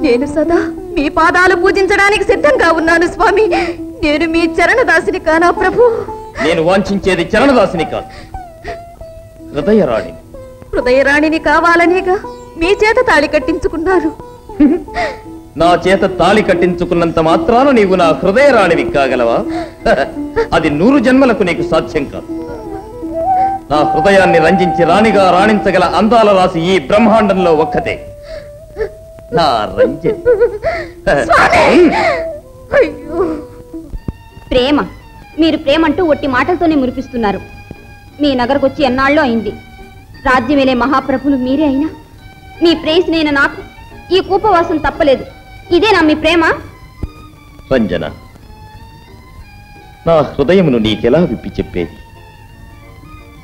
నేను సదా మీ పాదాలు పూజించడానికి సిద్ధంగా ఉన్నాను స్వామి. నేను మీ చరణదాసిని కానా ప్రభు? నేను వాంఛించేది చరణదాసిని కాదు. హృదయరాణి హృదయరాణిని కావాలనేగా మీ చేత తాళి కట్టించుకున్నారు. నా చేత తాళి కట్టించుకున్నంత మాత్రాన నీవు నా హృదయరాణివి కాగలవా? అది నూరు జన్మలకు నీకు సాధ్యం కాదు. నా హృదయాన్ని రంజించి రాణిగా రాణించగల అందాల రాసి ఈ బ్రహ్మాండంలో ఒక్కతే. నా రంజన్. అయ్యో! ప్రేమ. మీరు ప్రేమ అంటూ ఒట్టి మాటలతోనే మురిపిస్తున్నారు. మీ నగరకు వచ్చి ఎన్నాళ్ళో అయింది. రాజ్యమేలే మహాప్రభులు మీరే అయినా? మీ ప్రేయసినైన నాకు ఈ కూపవాసం తప్పలేదు. ఇదేనా మీ ప్రేమ? రంజన నా హృదయమును నీకెలా విప్పి చెప్పేది?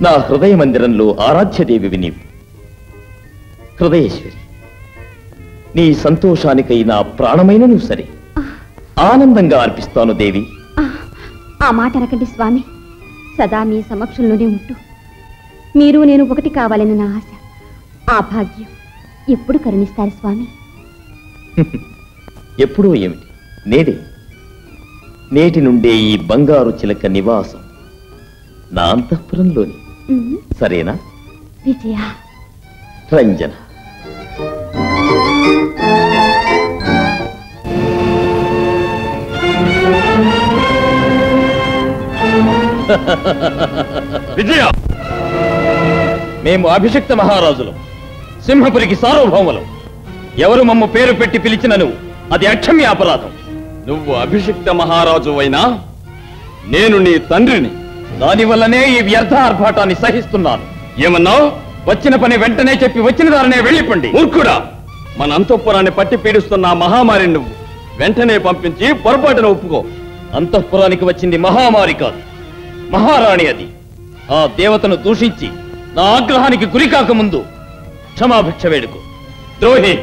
నా హృదయ మందిరంలో ఆరాధ్యదేవివి నీవు. హృదయేశ్వరి నీ సంతోషానికై నా ప్రాణమైనను సరే. ఆనందంగా అర్పిస్తాను దేవి. ఆ, మాట అనకండి స్వామి. సదా మీ సమక్షంలోనే ఉంటూ. మీరు నేను ఒకటి కావాలని నా ఆశ. ఆ భాగ్యం ఎప్పుడు కరుణిస్తారు స్వామి. ఎప్పుడో ఏమిటి? నేడే. నేటి నుండే ఈ బంగారు చిలక నివాసం నా అంతఃపురంలోని. సరేనా? విజయ. రంజన. విజయ! మేము అభిషిక్త మహారాజులం. సింహపురికి సార్వభౌములం. ఎవరు మమ్మ పేరు పెట్టి పిలిచినను అది అక్షమ్య అపరాధం. నువ్వు అభిషిక్త మహారాజు అయినా నేను నీ తండ్రిని. దానివల్లనే ఈ వ్యర్థ ఆర్భాటాన్ని సహిస్తున్నాను. ఏమన్నావు వచ్చిన పని వెంటనే చెప్పి వచ్చిన దారినే వెళ్ళిపండి. మూర్ఖుడా! మన అంతఃపురాన్ని పట్టి పీడిస్తున్న ఆ మహామారి నువ్వు. వెంటనే పంపించి పొరపాటున ఒప్పుకో. అంతఃపురానికి వచ్చింది మహామారి కాదు. మహారాణి అది. ఆ దేవతను దూషించి నా ఆగ్రహానికి గురి కాకముందు క్షమాభిక్ష వేడుకు. ద్రోహి!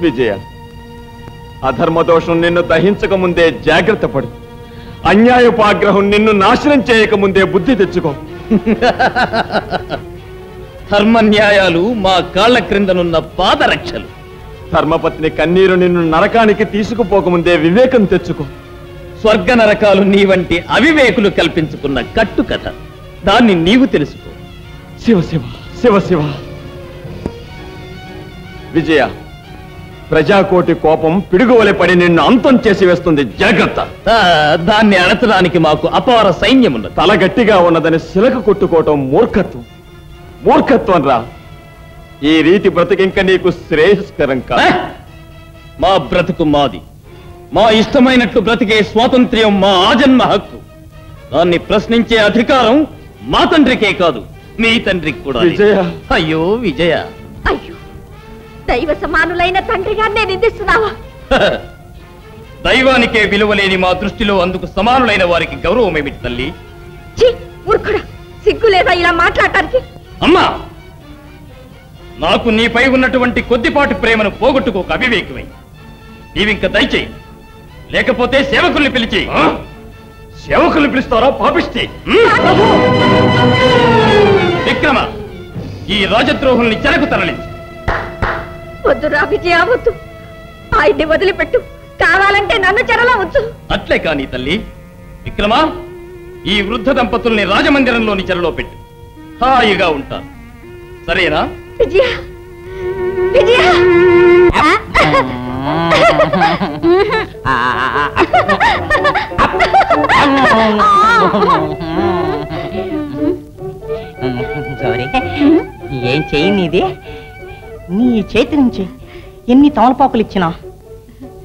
విజయ అధర్మదోషం నిన్ను దహించక ముందే జాగ్రత్త పడు. అన్యాయపాగ్రహం నిన్ను నాశనం చేయక ముందే బుద్ధి తెచ్చుకో. ధర్మ న్యాయాలు మా కాళ్ళ క్రిందనున్న పాదరక్షలు. ధర్మపత్ని కన్నీరు నిన్ను నరకానికి తీసుకుపోకముందే వివేకం తెచ్చుకో. స్వర్గ నరకాలు నీ వంటి అవివేకులు కల్పించుకున్న కట్టు కథ దాన్ని నీవు తెలుసుకో. శివ శివ శివ శివ. విజయ ప్రజాకోటి కోపం పిడుగువలె పడి నిన్ను అంతం చేసి వేస్తుంది జాగ్రత్త దాన్ని అడచడానికి మాకు అపార సైన్యమున్నది. తల గట్టిగా ఉన్నదని శిలక కొట్టుకోవటం మూర్ఖత్వం. మూర్ఖత్వం రా. ఈ రీతి బ్రతికింక నీకు శ్రేయస్కరం? కాదు. మా బ్రతుకు మాది. మా ఇష్టమైనట్లు బ్రతికే స్వాతంత్ర్యం మా ఆజన్మ హక్కు. దాన్ని ప్రశ్నించే అధికారం మా తండ్రికే కాదు మీ తండ్రికి కూడా. అయ్యో విజయ. దైవ సమానులైన తండ్రిగా నేను నిందిస్తున్నావా? దైవానికే విలువలేని మా దృష్టిలో అందుకు సమానులైన వారికి గౌరవం ఏమిటి తల్లి? ఛీ మూర్ఖుడా సిగ్గు లేదా ఇలా మాట్లాడటానికి? అమ్మా! నాకు నీపై ఉన్నటువంటి కొద్దిపాటి ప్రేమను పోగొట్టుకోక అవివేకమై. నీవింక దయచేయి. లేకపోతే సేవకుల్ని పిలిచి. సేవకుల్ని పిలుస్తారా? పాపిస్తే విక్రమ ఈ రాజద్రోహుల్ని చెరకు తరలించు. వద్దురా విజయ వద్దు. ఆయన్ని వదిలిపెట్టు. కావాలంటే నన్ను చెరలో ఉంచు. అట్లే కాని తల్లి విక్రమ ఈ వృద్ధ దంపతుల్ని రాజమందిరంలోని చెరలో పెట్టు. హాయిగా ఉంటారు సరేనా? విజయ విజయ. గౌరీ ఏం చెయ్యి నీది? నీ చేతి నుంచి ఎన్ని తమలపాకులు ఇచ్చినా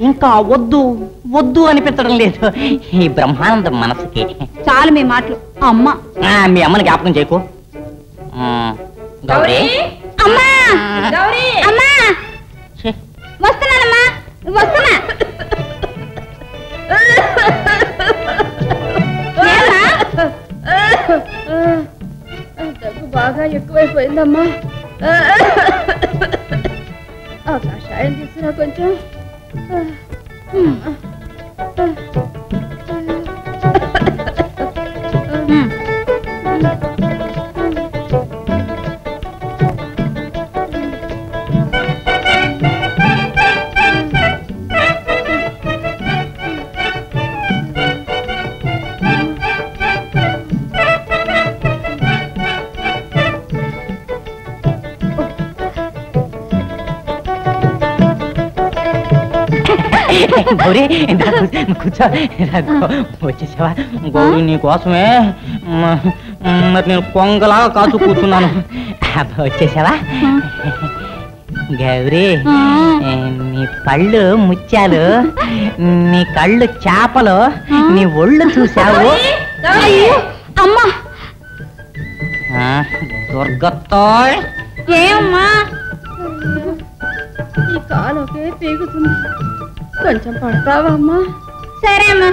ఇంకా వద్దు వద్దు అనిపించడం లేదు. ఈ బ్రహ్మానందం మనసుకి. చాలు మీ మాటలు. అమ్మ. ఆ, మీ అమ్మని జ్ఞాపకం చేయకు. ఆ, గౌరీ. అమ్మా. అమ్మా. వస్తున్నానమ్మా. వస్తున్నా. ఏమ్మా? దగ్గు బాగా ఎక్కువైపోయిందమ్మా. ఆ కషాయం తీసుకురా కొంచెం కూర్చో, వచ్చేసావా గౌరీ నీ కోసమే మరి నేను కొంగలాగా కాచు కూర్చున్నాను. వచ్చేసావా? గౌరీ నీ పళ్ళు ముత్యాలు నీ కళ్ళు చేపలు నీ ఒళ్ళు చూసావు? అమ్మా. దుర్గతో ఏమమ్మా ఈ కాలోకే కొంచెం పడతావా అమ్మా సరే అమ్మా.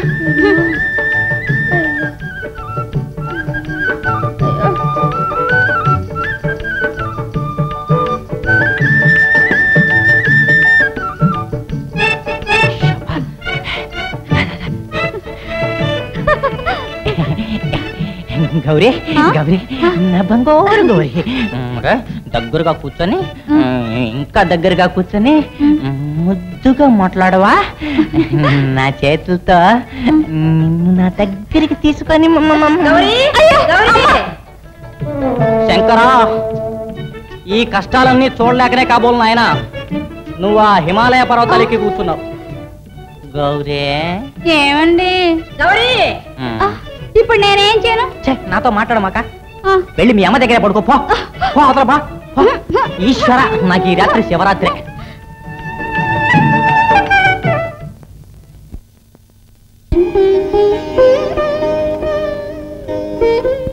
గౌరీ గౌరీ నా బంగారు గౌరీ. దగ్గరగా కూర్చొని ఇంకా దగ్గరగా కూర్చొని ముద్దుగా మాట్లాడవా? నా చేతులతో నిన్ను నా దగ్గరికి తీసుకొని. శంకరా ఈ కష్టాలన్నీ చూడలేకనే కాబోలు నాయన. నువ్వు ఆ హిమాలయ పర్వతాలకి కూర్చున్నావు. గౌరీ! ఏమండి? గౌరీ. ఇప్పుడు నేనేం చేయను? నాతో మాట్లాడమాక వెళ్ళి మీ అమ్మ దగ్గర పడుకో పో. అవతల పో. ఈశ్వర నాకు ఈ రాత్రి శివరాత్రి.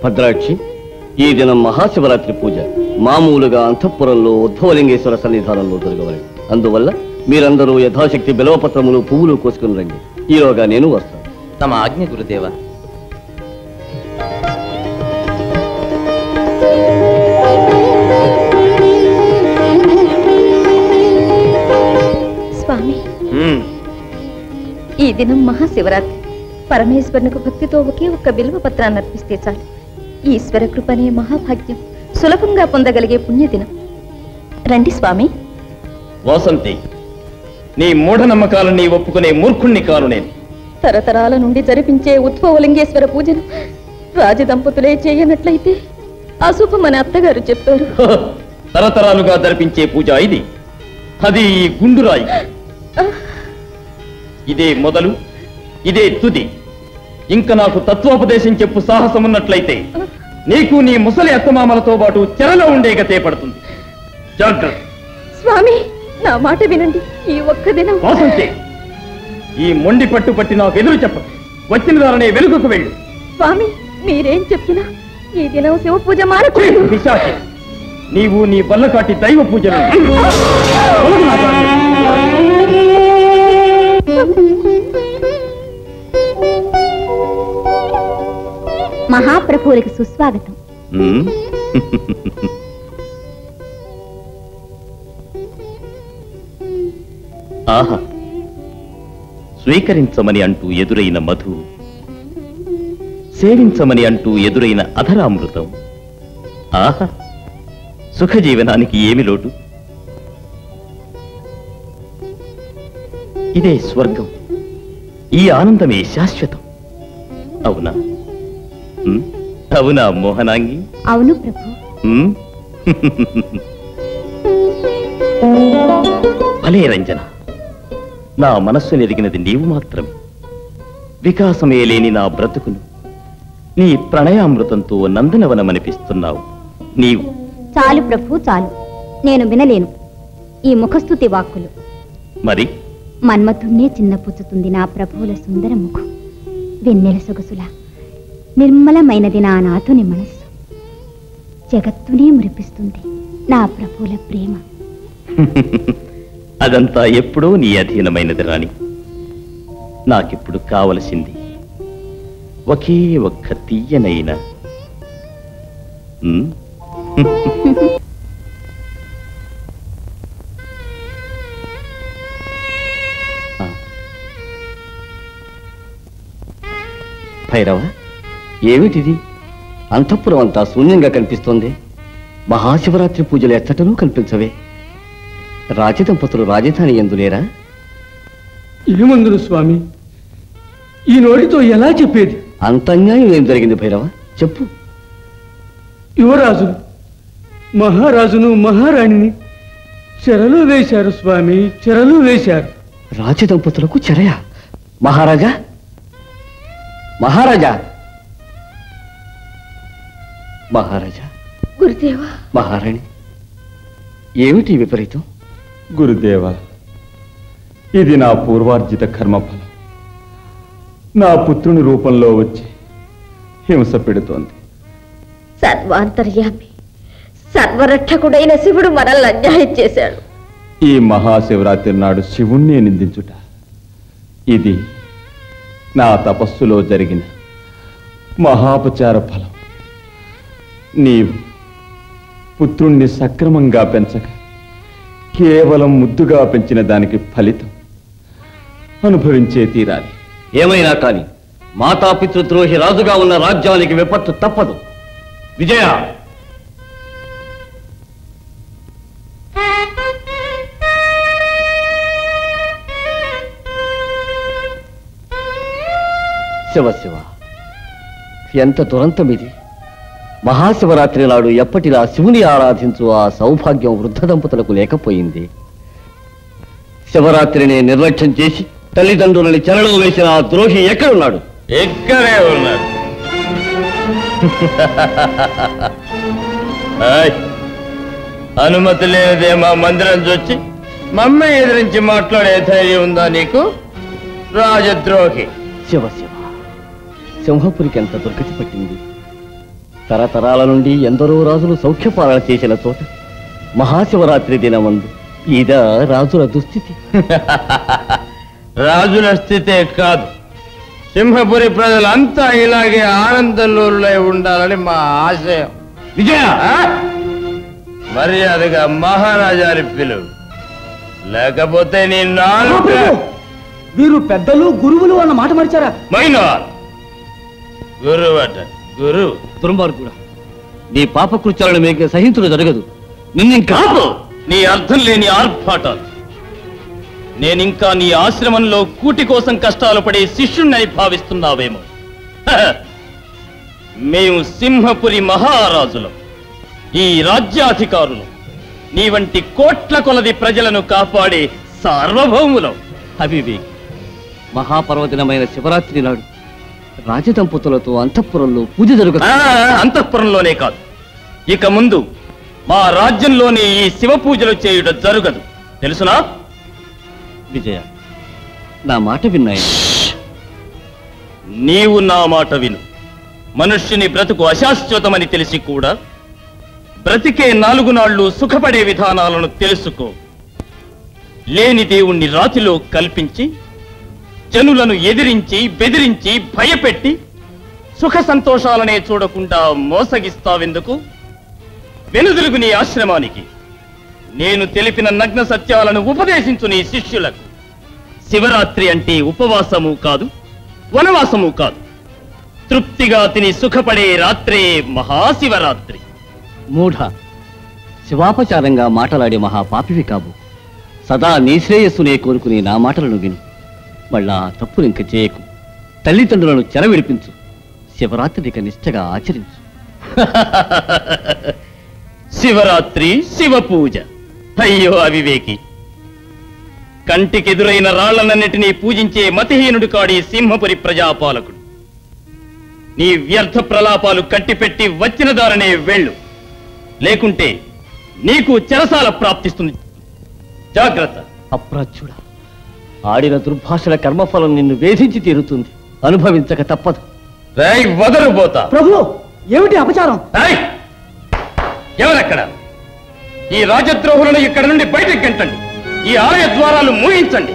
భద్రాక్షి ఈ దినం మహాశివరాత్రి పూజ మామూలుగా అంతఃపురంలో ఉద్ధవలింగేశ్వర సన్నిధానంలో జరగవాలి. అందువల్ల మీరందరూ యథాశక్తి బిలవపత్రములు పువ్వులు కోసుకుని రండి. ఈలోగా నేను వస్తాను. తమ ఆజ్ఞ గురుదేవ. స్వామి ఈ దినం మహాశివరాత్రి. పరమేశ్వరునికి భక్తితో ఒకే ఒక్క బిల్వ పత్రాన్ని అర్పిస్తే చాలు. ఈశ్వర కృపనే మహాభాగ్యం. సులభంగా పొందగలిగే పుణ్యదినం. రండి స్వామి. వాసంతి నీ మూఢనమ్మకాలని ఒప్పుకునే మూర్ఖుణ్ణి కాను నేను. తరతరాల నుండి జరిపించే ఉద్భవలింగేశ్వర పూజను రాజదంపతులే చేయనట్లయితే అశుభమని అత్తగారు చెప్పారు. తరతరాలుగా జరిపించే పూజ ఇది. అది గుండురాయి. ఇదే మొదలు ఇదే తుది. ఇంక నాకు తత్వోపదేశం చెప్పు సాహసం ఉన్నట్లయితే నీకు నీ ముసలి అత్తమామలతో పాటు చెరలో ఉండే గతే పడుతుంది జాగ్రత్త. స్వామి నా మాట వినండి. ఈ ఒక్క దినం వాసంతి ఈ మొండి పట్టు పట్టి నాకు ఎదురు చెప్పదు వచ్చిన దారనే వెలుగుకు వెళ్ళు. స్వామి మీరేం చెప్పినా ఈ దినం శివ పూజ మానకూడదు పిశాచి. నీవు నీ బల్లకాటి దైవ పూజలు. మహాప్రభువులకు సుస్వాగతం. ఆహా. స్వీకరించమని అంటూ ఎదురైన మధు సేవించమని అంటూ ఎదురైన అధరామృతం. ఆహా. సుఖజీవనానికి ఏమి లోటు? ఇదే స్వర్గం. ఈ ఆనందమే శాశ్వతం. అవునా? అవునా మోహనాంగి? అవును ప్రభు? భలే రంజన నా మనస్సు ఎదిగినది నీవు మాత్రమే. వికాసమే లేని నా బ్రతుకును నీ ప్రణయామృతంతో నందనవనమనిపిస్తున్నావు. నీవు. చాలు ప్రభు చాలు. నేను వినలేను. ఈ ముఖస్థుతి వాక్కులు. మరి? మన్మథుణ్ణే చిన్నపుచ్చుతుంది నా ప్రభువుల సుందర ముఖం. వెన్నెల సొగసుల. నిర్మలమైనది నా నాథుని మనస్సు. జగత్తునే మురిపిస్తుంది నా ప్రభువుల ప్రేమ. అదంతా ఎప్పుడో నీ అధీనమైనది రాణి. నాకిప్పుడు కావలసింది ఒకే ఒక్క తీయనైన. భైరవ? ఏమిటిది? అంతఃపురం అంతా శూన్యంగా కనిపిస్తోంది. మహాశివరాత్రి పూజలు ఎచ్చటనూ కల్పించవే. రాజదంపతులు రాజధాని ఎందులేరా ఏమందును స్వామి? ఈ నోటితో ఎలా చెప్పేది? అంత అన్యాయం ఏం జరిగింది భైరవ? చెప్పు. యువరాజును మహారాజును మహారాణిని చెరలో వేశారు స్వామి చెరలో వేశారు. రాజదంపతులకు చెరయ? మహారాజా? మహారాజా? మహారాజా. గురుదేవా. మహారాణి ఏమిటి విపరీతం? గురుదేవ ఇది నా పూర్వార్జిత కర్మఫలం. నా పుత్రుని రూపంలో వచ్చి హింస పెడుతోంది. సర్వాంతర్యామి సర్వరక్షకుడైన శివుడు మనల్ని అన్యాయం చేశాడు. ఈ మహాశివరాత్రి నాడు శివుణ్ణి నిందించుట. ఇది నా తపస్సులో జరిగిన మహాపచార ఫలం. నీవు పుత్రుణ్ణి సక్రమంగా పెంచక కేవలం ముద్దుగా పెంచిన దానికి ఫలితం అనుభవించే తీరాలి. ఏమైనా కానీ మాతాపితృద్రోహి రాజుగా ఉన్న రాజ్యానికి విపత్తు తప్పదు. విజయ! శివ శివ. ఎంత దురంతం ఇది? మహాశివరాత్రి నాడు ఎప్పటిలా శివుని ఆరాధించు ఆ సౌభాగ్యం వృద్ధ దంపతులకు లేకపోయింది. శివరాత్రిని నిర్లక్ష్యం చేసి తల్లిదండ్రులని చెరలో వేసిన ఆ ద్రోహి ఎక్కడున్నాడు? ఎక్కడే ఉన్నాడు. అనుమతి లేనిదే మా మందిరం చూచి మమ్మీ ఎదిరించి మాట్లాడే ధైర్యం ఉందా నీకు? రాజద్రోహి. శివ శివ. సింహపురికి ఎంత దుర్గతి పట్టింది? తరతరాల నుండి ఎందరో రాజులు సౌఖ్యపాలన చేసిన చోట మహాశివరాత్రి దినమందు ఇదా రాజుల దుస్థితి. రాజుల స్థితే కాదు. సింహపురి ప్రజలంతా ఇలాగే ఆనందంలోలై ఉండాలని మా ఆశయం. విజయ? మర్యాదగా మహారాజాని పిలువు లేకపోతే నీ నాలుగు వీరు పెద్దలు గురువులు అన్న మాట మరిచారా? మైనార్! గురువు అట దుర్మార్గుడా నీ పాపకృత్యాలను మీకు సహించుడు జరగదు. నిన్నింకా నీ అర్థం లేని ఆర్భాటాలు. నేనింకా నీ ఆశ్రమంలో కూటి కోసం కష్టాలు పడే శిష్యుణ్ణి భావిస్తున్నావేమో! మేము సింహపురి మహారాజులం. ఈ రాజ్యాధికారులు. నీ వంటి కోట్ల కొలది ప్రజలను కాపాడే సార్వభౌములం. అవివేక్ మహాపర్వదినమైన శివరాత్రి నాడు రాజదంపతులతో అంతఃపురంలో పూజ జరుగుతుంది. అంతఃపురంలోనే కాదు. ఇక ముందు మా రాజ్యంలోనే ఈ శివ పూజలు చేయుట జరగదు. తెలుసునా? విజయ నా మాట విన్నాయి? నీవు నా మాట విను. మనుష్యుని బ్రతుకు అశాశ్వతమని తెలిసి కూడా బ్రతికే నాలుగు నాళ్ళు సుఖపడే విధానాలను తెలుసుకో. లేని దేవుణ్ణి రాతిలో కల్పించి జనులను ఎదిరించి బెదిరించి భయపెట్టి సుఖ సంతోషాలనే చూడకుండా మోసగిస్తావెందుకు? వెనుదిలుగు నీ ఆశ్రమానికి. నేను తెలిపిన నగ్న సత్యాలను ఉపదేశించు నీ శిష్యులకు. శివరాత్రి అంటే ఉపవాసము కాదు వనవాసము కాదు. తృప్తిగా తిని సుఖపడే రాత్రే మహాశివరాత్రి. మూఢ. శివాపచారంగా మాటలాడే మహాపాపివి కావు. సదా నీ శ్రేయస్సునే కోరుకునే నా మాటలను విను. మళ్ళా తప్పులు ఇంక చేయకు. తల్లిదండ్రులను చెరవిడిపించు. శివరాత్రిక నిష్టగా ఆచరించు. శివరాత్రి శివ పూజ అయ్యో అవివేకి. కంటికెదురైన రాళ్ళనన్నిటినీ పూజించే మతిహీనుడు కాడి సింహపురి ప్రజాపాలకుడు. నీ వ్యర్థ ప్రలాపాలు కట్టిపెట్టి వచ్చిన దారనే వెళ్ళు. లేకుంటే నీకు చెరసాల ప్రాప్తిస్తుంది. జాగ్రత్త. అప్రాచ్యుడా. ఆడిన దుర్భాషల కర్మఫలం నిన్ను వేధించి తీరుతుంది. అనుభవించక తప్పదు. వదరుబోతా ప్రభు ఏమిటి అపచారం! ఎవరక్కడ? ఈ రాజద్రోహులను ఇక్కడ నుండి బయటకు గెంటండి ఈ ఆలయ ద్వారాలు మూయించండి!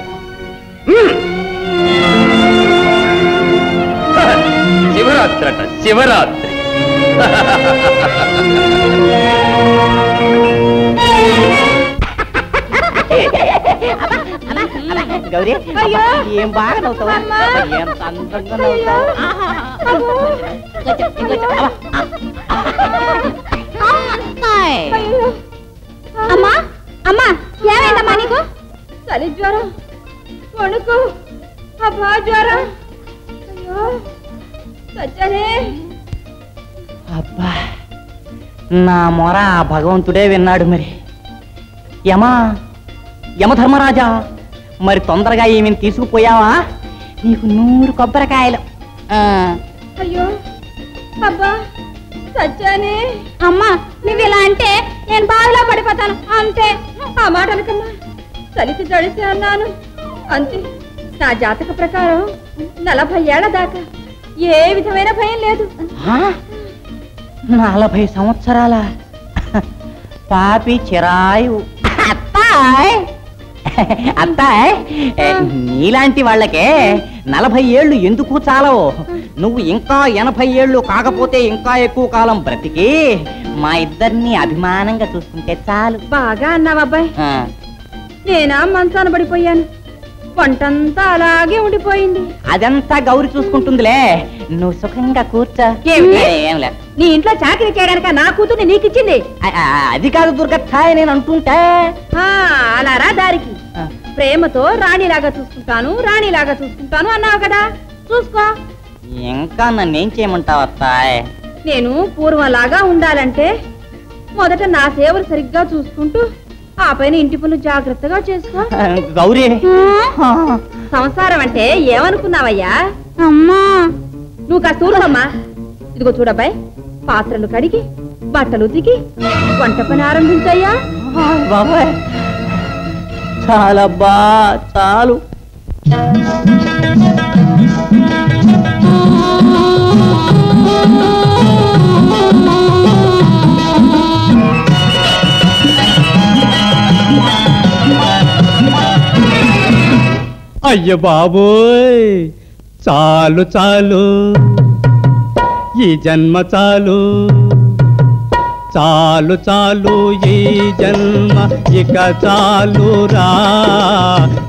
శివరాత్రి అట శివరాత్రి. గౌరీ ఏం బాగా నవ్వుతావు? ఎంత అందంగా నవ్వుతావు? అమ్మా! అమ్మా! ఏమైందమ్మా నీకు? చలి జ్వరం వణుకు అబ్బా జ్వరం. అయ్యో! సచ్చనే అబ్బా నా మొర భగవంతుడే విన్నాడు మరి. యమా యమధర్మరాజా! మరి తొందరగా ఏమేమి తీసుకుపోయావా? నీకు నూరు కొబ్బరికాయలు. అయ్యో అబ్బా సచ్చానే అమ్మా నువ్వు ఇలా అంటే నేను బావిలో పడిపోతాను. అంతే. ఆ మాట అనకమ్మా. చలికి జడిసి అన్నాను. అంతే నా జాతక ప్రకారం నలభై ఏళ్ళ దాకా ఏ విధమైన భయం లేదు? నలభై సంవత్సరాల? పాపి చిరాయు. అత్తాయ్ అత్తాయ్ ఏ, నీలాంటి వాళ్ళకే నలభై ఏళ్ళు ఎందుకు చాలవు? నువ్వు ఇంకా ఎనభై ఏళ్ళు కాకపోతే ఇంకా ఎక్కువ కాలం బ్రతికి మా ఇద్దరిని అభిమానంగా చూసుకుంటే చాలు. బాగా అన్నావు అబ్బాయి నేనా మంచాన పడిపోయాను. వంటంతా అలాగే ఉండిపోయింది. అదంతా గౌరి చూసుకుంటుందిలే. నువ్వు సుఖంగా కూర్చో. ఏమిటి? ఏం నీ ఇంట్లో చాకరీ చేయడానిక నా కూతుర్ని నీకిచ్చింది? ఆ, ఆ, అది కాదు దుర్గత్తాయ్ నేను అంటుంటే. ఆ, అలా రా దారికి. ఆ. ప్రేమతో రాణిలాగా చూసుకుంటాను రాణిలాగా చూసుకుంటాను అన్నావు కదా. చూసుకో. ఇంకా నన్నేం చేయమంటావు అత్తాయ్? నేను పూర్వంలాగా ఉండాలంటే మొదట నా సేవలు సరిగ్గా చూసుకుంటూ ఆ పైన ఇంటి పనులు జాగ్రత్తగా చేసుకో. గౌరీ. సంసారం అంటే ఏమనుకున్నావయ్యా? అమ్మా. నువ్వు కాస్త ఊరుకోమ్మా. ఇదిగో చూడబ్బాయ్ పాత్రలు కడిగి బట్టలు ఉతికి వంట పని ఆరంభించయ్యా. బాబాయ్. చాలబ్బా చాలు. అయ్య బాబోయ్ చాలు చాలు. ఈ జన్మ చాలు. చాలు చాలు ఈ జన్మ ఇక చాలురా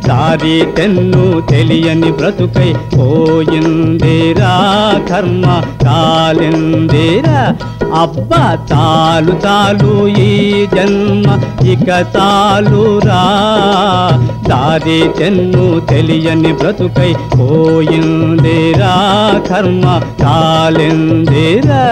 దారి తెన్ను తెలియని బ్రతుకై పోయిందిరా కర్మ కాలిందిరా అబ్బా చాలు చాలు ఈ జన్మ ఇక చాలురా దారి తెన్ను తెలియని బ్రతుకై పోయిందిరా కర్మ కాలిందిరా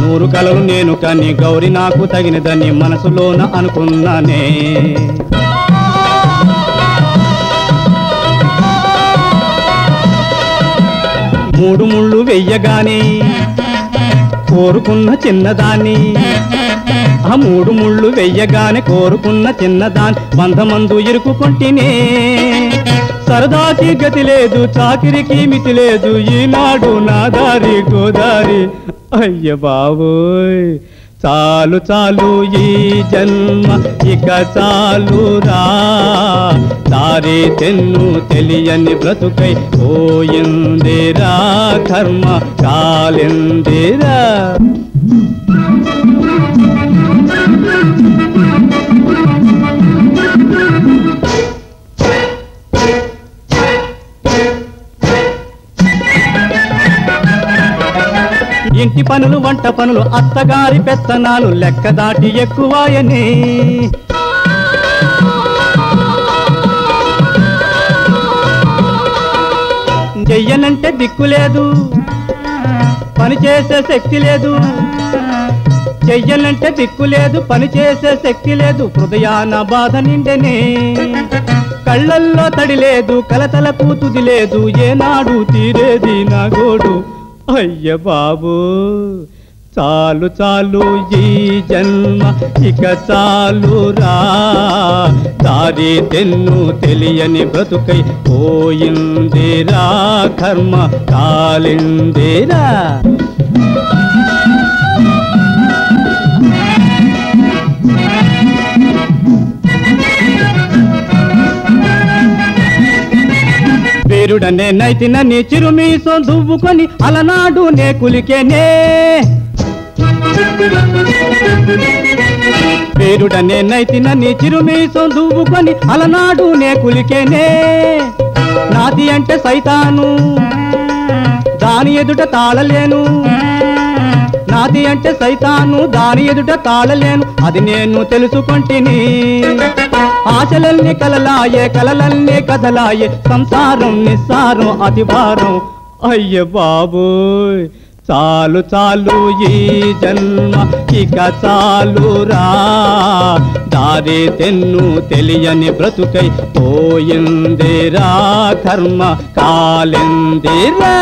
నూరు కలలు నేను కానీ గౌరి నాకు తగినదని మనసులోన అనుకున్నానే. మూడు ముళ్ళు వెయ్యగానే కోరుకున్న చిన్నదాన్ని ఆ మూడు ముళ్ళు వెయ్యగానే కోరుకున్న చిన్నదాన్ బంధమందు ఇరుకుకొంటినే సరదాకి గతి లేదు చాకిరికి మితి లేదు ఈనాడు నా దారి గోదారి అయ్య బాబోయ్ చాలు చాలు ఈ జన్మ ఇక చాలురా దారి తెన్ను తెలియని బ్రతుకై పోయిందిరా కర్మ కాలిందిరా ఇంటి పనులు వంట పనులు అత్తగారి పెత్తనాలు లెక్క దాటి ఎక్కువాయని. చెయ్యనంటే దిక్కు లేదు పని చేసే శక్తి లేదు. చెయ్యనంటే దిక్కు లేదు పని చేసే శక్తి లేదు హృదయాన బాధ నిండెనే. కళ్ళల్లో తడి లేదు కలతల కూతుది లేదు ఏనాడు తీరేది నా గోడు. అయ్య బాబు చాలు చాలు ఈ జన్మ ఇక చాలురా. దారి తెన్ను తెలియని బ్రతుకై పోయిందిరా కర్మ కాలిందిరా వీరుడనే నైతిన నీ చిరుమీసం దువ్వుకొని అలనాడు నే కులికేనే. వీరుడనే నైతిన నీ చిరుమీసం దువ్వుకొని అలనాడు నే కులికేనే. నాది అంటే సైతాను దాని ఎదుట తాళలేను. నాది అంటే సైతాను దాని ఎదుట తాళలేను. అది నేను తెలుసుకొంటిని. ఆశలన్నీ కలలాయే కలలన్నీ కదలాయే సంసారం నిస్సారం అతి భారం అయ్య బాబు చాలు చాలు ఈ జన్మ ఇక చాలురా. దారి తెన్ను తెలియని బ్రతుకై పోయిందిరా కర్మ కాలిందిరా.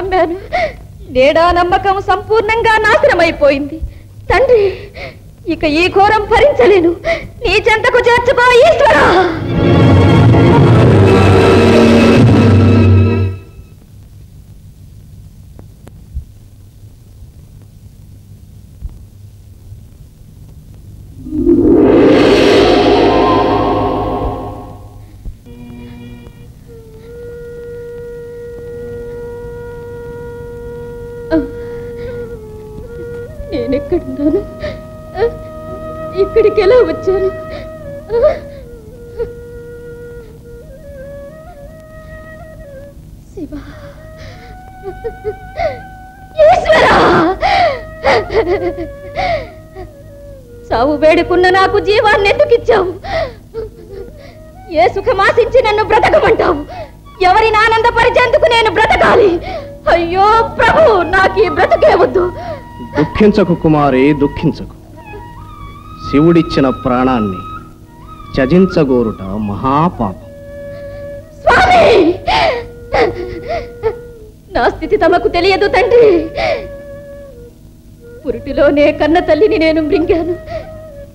నమ్మాను. నేడా నమ్మకం సంపూర్ణంగా నాశనమైపోయింది. తండ్రి ఇక ఈ ఘోరం భరించలేను. నీ చెంతకు చేర్చుకో నేనెక్కడున్నాను? ఇక్కడికి ఎలా వచ్చాను? శివ. చావు వేడుకున్న నాకు జీవాన్ని ఎందుకిచ్చావు ఏ సుఖమాసించి నన్ను బ్రతకమంటావు? ఎవరిని ఆనందపరిచేందుకు నేను బ్రతకాలి? అయ్యో ప్రభు నాకు ఈ బ్రతుకే వద్దు. దుఃఖించకు కుమారి దుఃఖించకు. శివుడిచ్చిన ప్రాణాన్ని చజించగోరుట మహాపాపం. నా స్థితి తమకు తెలియదు తండ్రి. పురిటిలోనే కన్న తల్లిని నేను మృంగాను.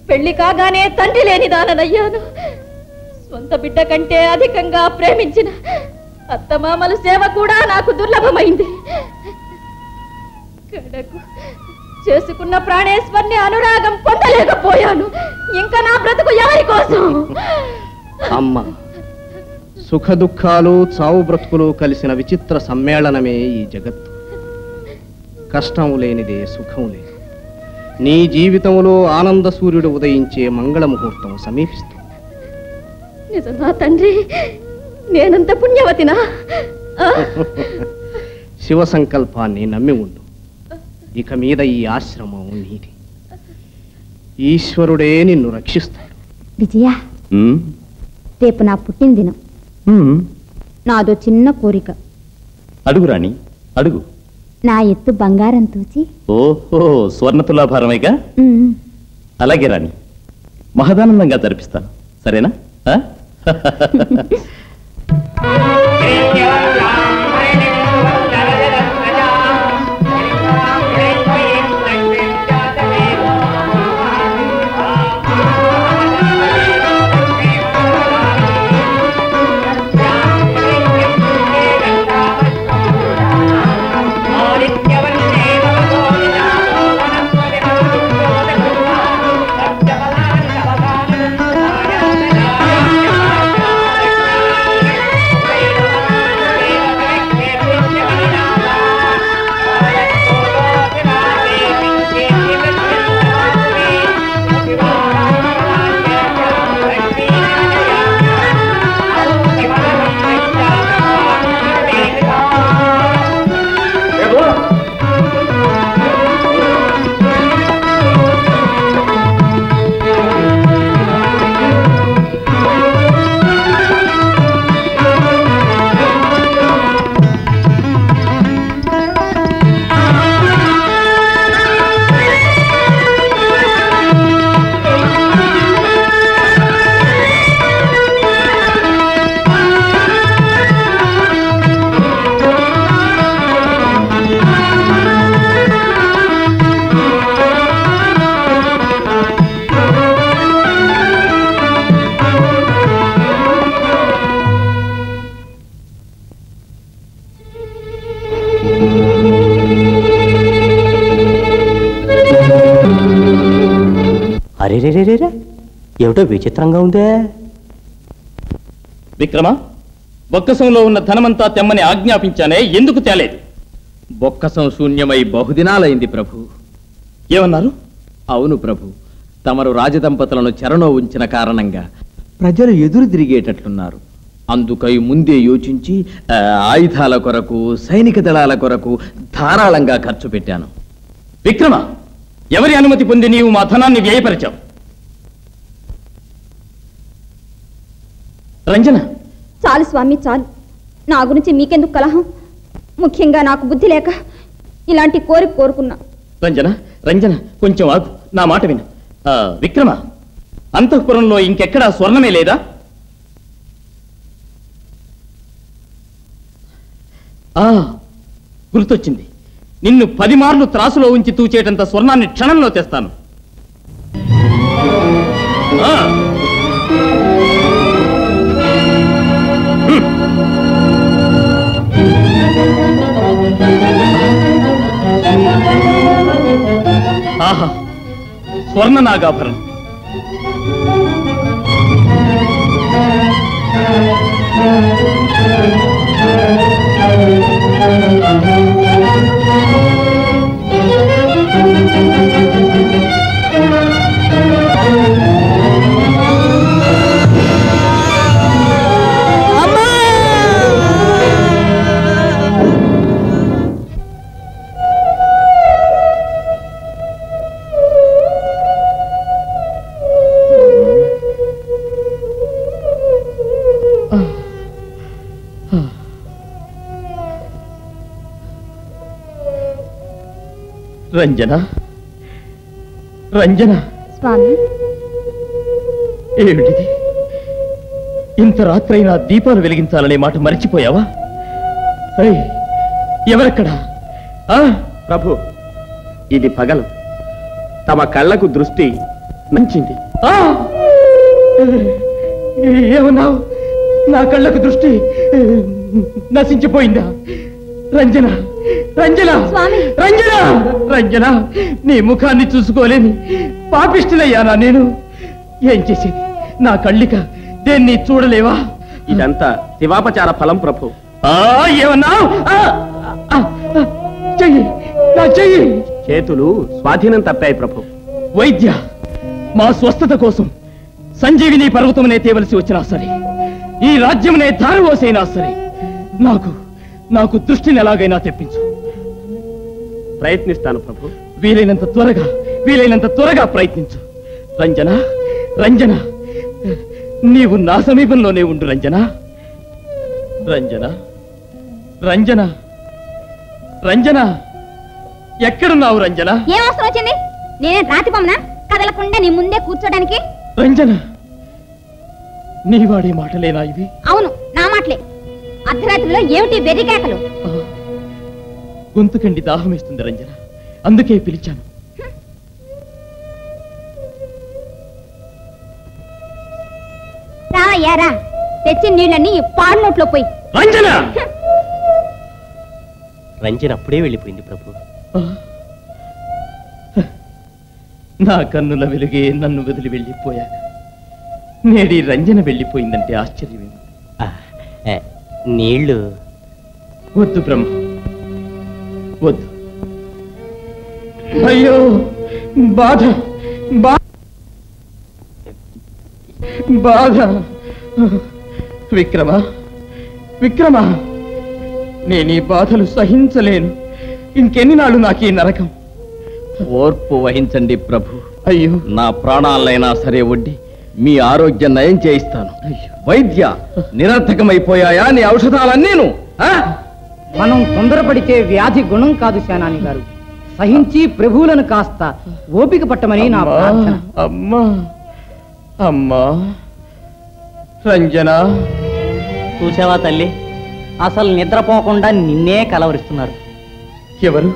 పెళ్ళి కాగానే తండ్రి లేని దాననయ్యాను. సొంత బిడ్డ కంటే అధికంగా ప్రేమించిన అత్తమామల సేవ కూడా నాకు దుర్లభమైంది. కడకు చేసుకున్న ప్రాణేశ్వర్ని అనురాగం పొందలేకపోయాను. ఇంకా నా బ్రతుకు ఎవరి కోసం? అమ్మ సుఖ దుఃఖాలు చావు బ్రతుకులు కలిసిన విచిత్ర సమ్మేళనమే ఈ జగత్తు కష్టం లేనిదే సుఖం లేదు. నీ జీవితంలో ఆనంద సూర్యుడు ఉదయించే మంగళ ముహూర్తం సమీపిస్తుంది. నిజమా తండ్రి? నేనంత పుణ్యవతినా? శివ సంకల్పాన్ని నమ్మి ఉండు. ఇక మీద ఈ ఆశ్రమం నీది. ఈశ్వరుడే నిన్ను రక్షిస్తాడు. విజయ రేపు నా పుట్టినదినం. నాదో చిన్న కోరిక. అడుగు రాణి అడుగు. నా ఎత్తు బంగారం తూచి. ఓహో స్వర్ణ తులాభారమేగా ఉమ్, అలాగే రాణి మహదానందంగా జరిపిస్తాను. సరేనా? ఏమిటో విచిత్రంగా ఉందే? విక్రమ బొక్కసంలో ఉన్న ధనమంతా తెమ్మని ఆజ్ఞాపించానే ఎందుకు తేలేదు? బొక్కసం శూన్యమై బహుదినాలైంది ప్రభు. ఏమన్నారు? అవును ప్రభు తమరు రాజదంపతులను చెరలో ఉంచిన కారణంగా ప్రజలు ఎదురు తిరిగేటట్లున్నారు. అందుకై ముందే యోచించి ఆయుధాల కొరకు సైనిక దళాల కొరకు ధారాళంగా ఖర్చు పెట్టాను. విక్రమ ఎవరి అనుమతి పొంది నీవు మా ధనాన్ని వ్యయపరిచావు? రంజన! చాలు స్వామి చాలు. నా గురించి మీకెందుకు కలహం? ముఖ్యంగా నాకు బుద్ధి లేక ఇలాంటి కోరిక కోరుకున్నా. రంజన రంజన కొంచెం ఆగు. నా మాట విను. విక్రమ అంతఃపురంలో ఇంకెక్కడా స్వర్ణమే లేదా? ఆ గుర్తొచ్చింది. నిన్ను పది మార్లు త్రాసులో ఉంచి తూచేటంత స్వర్ణాన్ని క్షణంలో తెస్తాను. आहा स्वर्ण नागाभरण రంజన? రంజన? స్వామి? ఏమిటిది? ఇంత రాత్రైనా దీపాలు వెలిగించాలనే మాట మర్చిపోయావా? ఏయ్, ఎవరక్కడా? ఆ? ప్రభు ఇది పగలు. తమ కళ్ళకు దృష్టి మంచింది. ఆ! ఏమన్నావు? నా కళ్ళకు దృష్టి నశించిపోయిందా? రంజన? రంజన! స్వామి. రంజన! రంజన! నీ ముఖాన్ని చూసుకోలేని పాపిష్టినయ్యానా నేను? ఏం చేసేది? నా కళ్ళిక దేన్ని చూడలేవా? ఇదంతా శివాపచార ఫలం ప్రభు! ఆ! చెయ్యి! నా చెయ్యి! చేతులు స్వాధీనం తప్పాయి ప్రభు. వైద్య మా స్వస్థత కోసం సంజీవిని పర్వతమునే తేవలసి వచ్చినా సరే ఈ రాజ్యమునే ధారవోసైనా సరే నాకు నాకు దృష్టిని ఎలాగైనా తెప్పించు. ప్రయత్నిస్తాను ప్రభు. వీలైనంత త్వరగా వీలైనంత త్వరగా ప్రయత్నించు. రంజన రంజన నీవు నా సమీపంలోనే ఉండు రంజన. రంజన రంజన రంజన ఎక్కడున్నావు రంజన? ఏం అవసరం వచ్చింది? నేనే రాతి బొమ్మన? కదలకుండా నీ ముందే కూర్చోడానికి? రంజన నీ వాడే మాటలేనా ఇవి? అవును నా మాటలే. అర్ధరాత్రిలో ఏమిటి వెర్రి గొంతుకండి దాహమేస్తుంది రంజన. అందుకే పిలిచాను. తెచ్చిన నీళ్ళని ఈ పాడు నోట్లో పోయి. రంజన! రంజన్ అప్పుడే వెళ్ళిపోయింది ప్రభు. నా కన్నుల వెలుగే నన్ను వదిలి వెళ్ళిపోయాక నేడి రంజన వెళ్ళిపోయిందంటే ఆశ్చర్యమే నీళ్ళు వద్దు బ్రహ్మ. వద్దు. అయ్యో బాధ బాధ. విక్రమ విక్రమ నేను ఈ బాధలు సహించలేను. ఇంకెన్ని నాళ్ళు నాకు ఈ నరకం? ఓర్పు వహించండి ప్రభు. అయ్యో. నా ప్రాణాలైనా సరే వడ్డి మీ ఆరోగ్యం నయం చేయిస్తాను. వైద్య నిరర్థకమైపోయాయా నీ ఔషధాలన్నీను? ఆ? మనం తొందరపడితే వ్యాధి గుణం కాదు సేనాని గారు. సహించి ప్రభువులను కాస్త ఓపిక పట్టమని నా అమ్మా, ప్రార్థన. అమ్మా అమ్మా. రంజన. చూసావా తల్లి? అసలు నిద్రపోకుండా నిన్నే కలవరిస్తున్నారు. ఎవరు?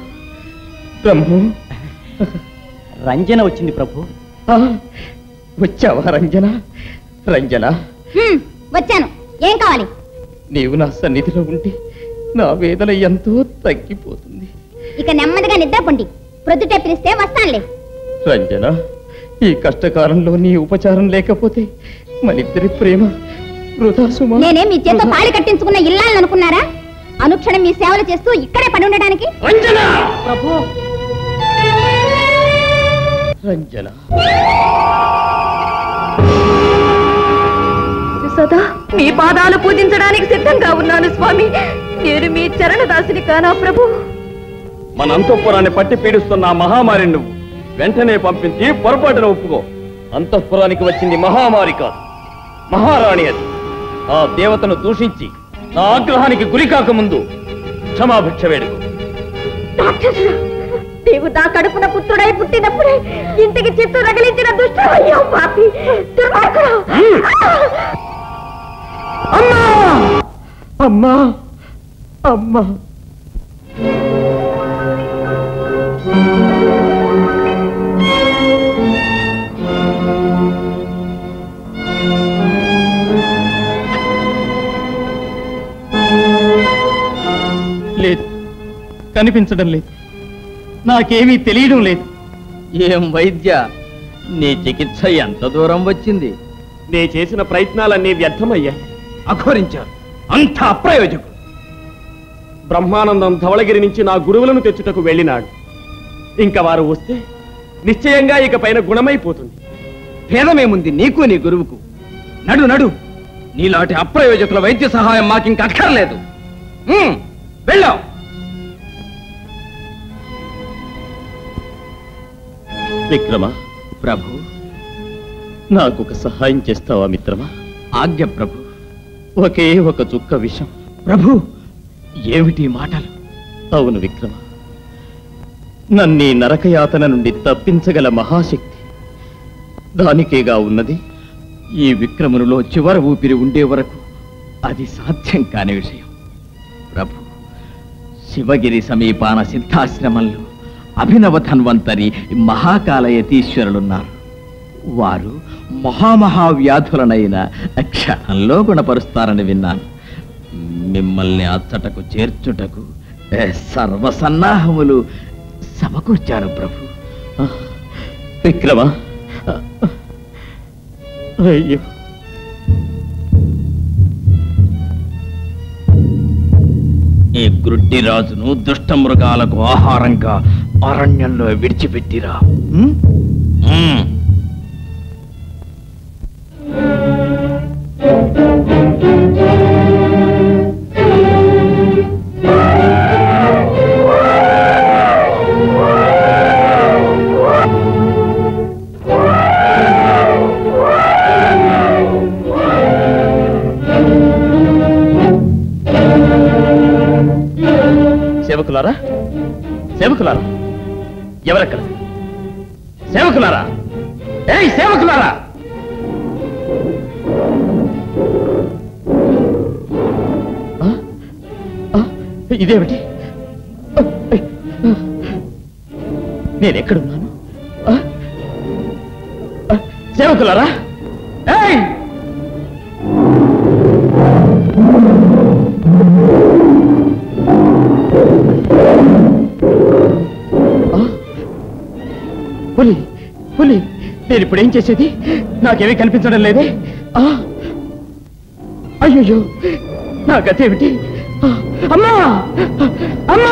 బ్రహ్మ? రంజన వచ్చింది ప్రభు. వచ్చావా రంజన? రంజన. వచ్చాను. ఏం కావాలి? నీవు నా సన్నిధిలో ఉంటే నా వేదన ఎంతో తగ్గిపోతుంది. ఇక నెమ్మదిగా నిద్రపోండి. ప్రొద్దుటే పిలిస్తే వస్తానులే. రంజన ఈ కష్టకాలంలో నీ ఉపచారం లేకపోతే మనిద్దరి ప్రేమ నేనే మీ చేత. తాళి కట్టించుకున్న ఇల్లాలని అనుకున్నారా? అనుక్షణం మీ సేవలు చేస్తూ ఇక్కడే పడి ఉండడానికి? రంజన! ప్రభు! రంజన! సదా మీ పాదాలు పూజించడానికి ఉన్నాను స్వామి. నేను మీ చరణదాసిని కానా ప్రభు? మన అంతఃపురాన్ని పట్టి పీడిస్తున్న మహామారి నువ్వు వెంటనే పంపించి పొరపాటున ఒప్పుకో. అంతఃపురానికి వచ్చింది మహామారి కాదు. మహారాణి అది. ఆ దేవతను దూషించి నా ఆగ్రహానికి గురి కాకముందు క్షమాభిక్ష వేడుకు. నీవు నా కడుపున పుత్రుడై పుట్టినప్పుడే ఇంటికి చిత్తు రగిలించిన దుష్టమయ్యా పాపి. దుర్మార్గుడు. అమ్మా! అమ్మా అమ్మా. లేదు కనిపించడం లేదు. నాకేమీ తెలియడం లేదు. ఏం వైద్య నీ చికిత్స ఎంత దూరం వచ్చింది? నే చేసిన ప్రయత్నాలన్నీ వ్యర్థమయ్యాయి. అఘోరించారు. అంత అప్రయోజకం బ్రహ్మానందం ధవళగిరి నుంచి నా గురువులను తెచ్చుటకు వెళ్ళినాడు. ఇంకా వారు వస్తే నిశ్చయంగా ఇక పైన గుణమైపోతుంది. భేదమేముంది నీకు నీ గురువుకు? నడు నడు. నీలాంటి అప్రయోజకుల వైద్య సహాయం మాకింక అక్కర్లేదు. ఉమ్, వెళ్ళాం. విక్రమ ప్రభు నాకు ఒక సహాయం చేస్తావా మిత్రమా? ఆజ్ఞ ప్రభు. ఒకే ఒక చుక్క విషం. ప్రభు! ఏమిటి మాటలు? అవును విక్రమ. నన్ను నరకయాతన నుండి తప్పించగల మహాశక్తి దానికేగా ఉన్నది? ఈ విక్రమునిలో చివరి ఊపిరి ఉండే వరకు అది సాధ్యం కాని విషయం. ప్రభు శివగిరి సమీపాన సిద్ధాశ్రమంలో అభినవ ధన్వంతరి మహాకాల యతీశ్వరులున్నారు వారు మహామహావ్యాధులనైన క్షణంలో గుణపరుస్తారని విన్నాను. మిమ్మల్ని అచ్చటకు చేర్చుటకు ఏ, సర్వసన్నాహములు సమకూర్చారు ప్రభు. విక్రమ అయ్యో. ఈ గ్రుడ్డి రాజును దుష్ట మృగాలకు ఆహారంగా అరణ్యంలో విడిచిపెట్టిరా. సేవకులారా? సేవకులారా? ఎవరక్కడ? సేవకులారా? ఏయ్ సేవకులారా! ఇదేమిటి? ఆ, ఐ, ఆ. నేనెక్కడున్నాను? ఆ? ఆ, సేవకులారా? పులి పులి నేను ఇప్పుడు ఏం చేసేది? నాకేమీ కనిపించడం లేదే? ఆ! అయ్యో నా గతేమిటి? అమ్మా! అమ్మా!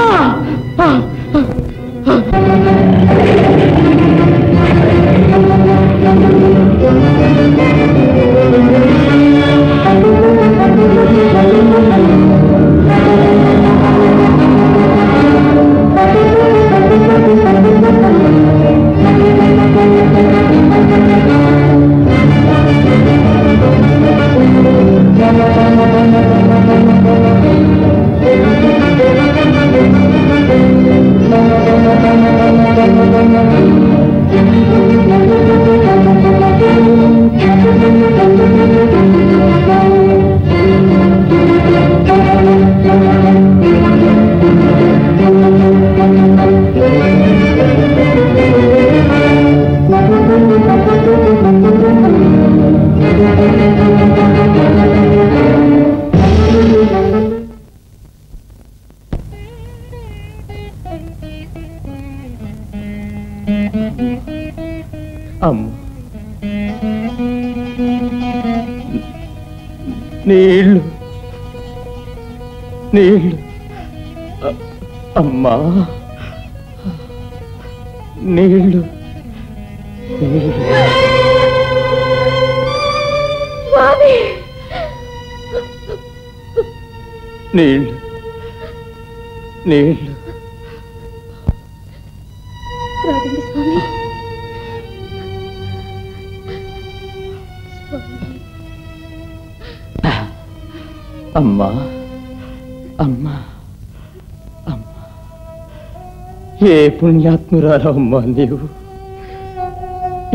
పుణ్యాత్మురాలమ్మా నీవు.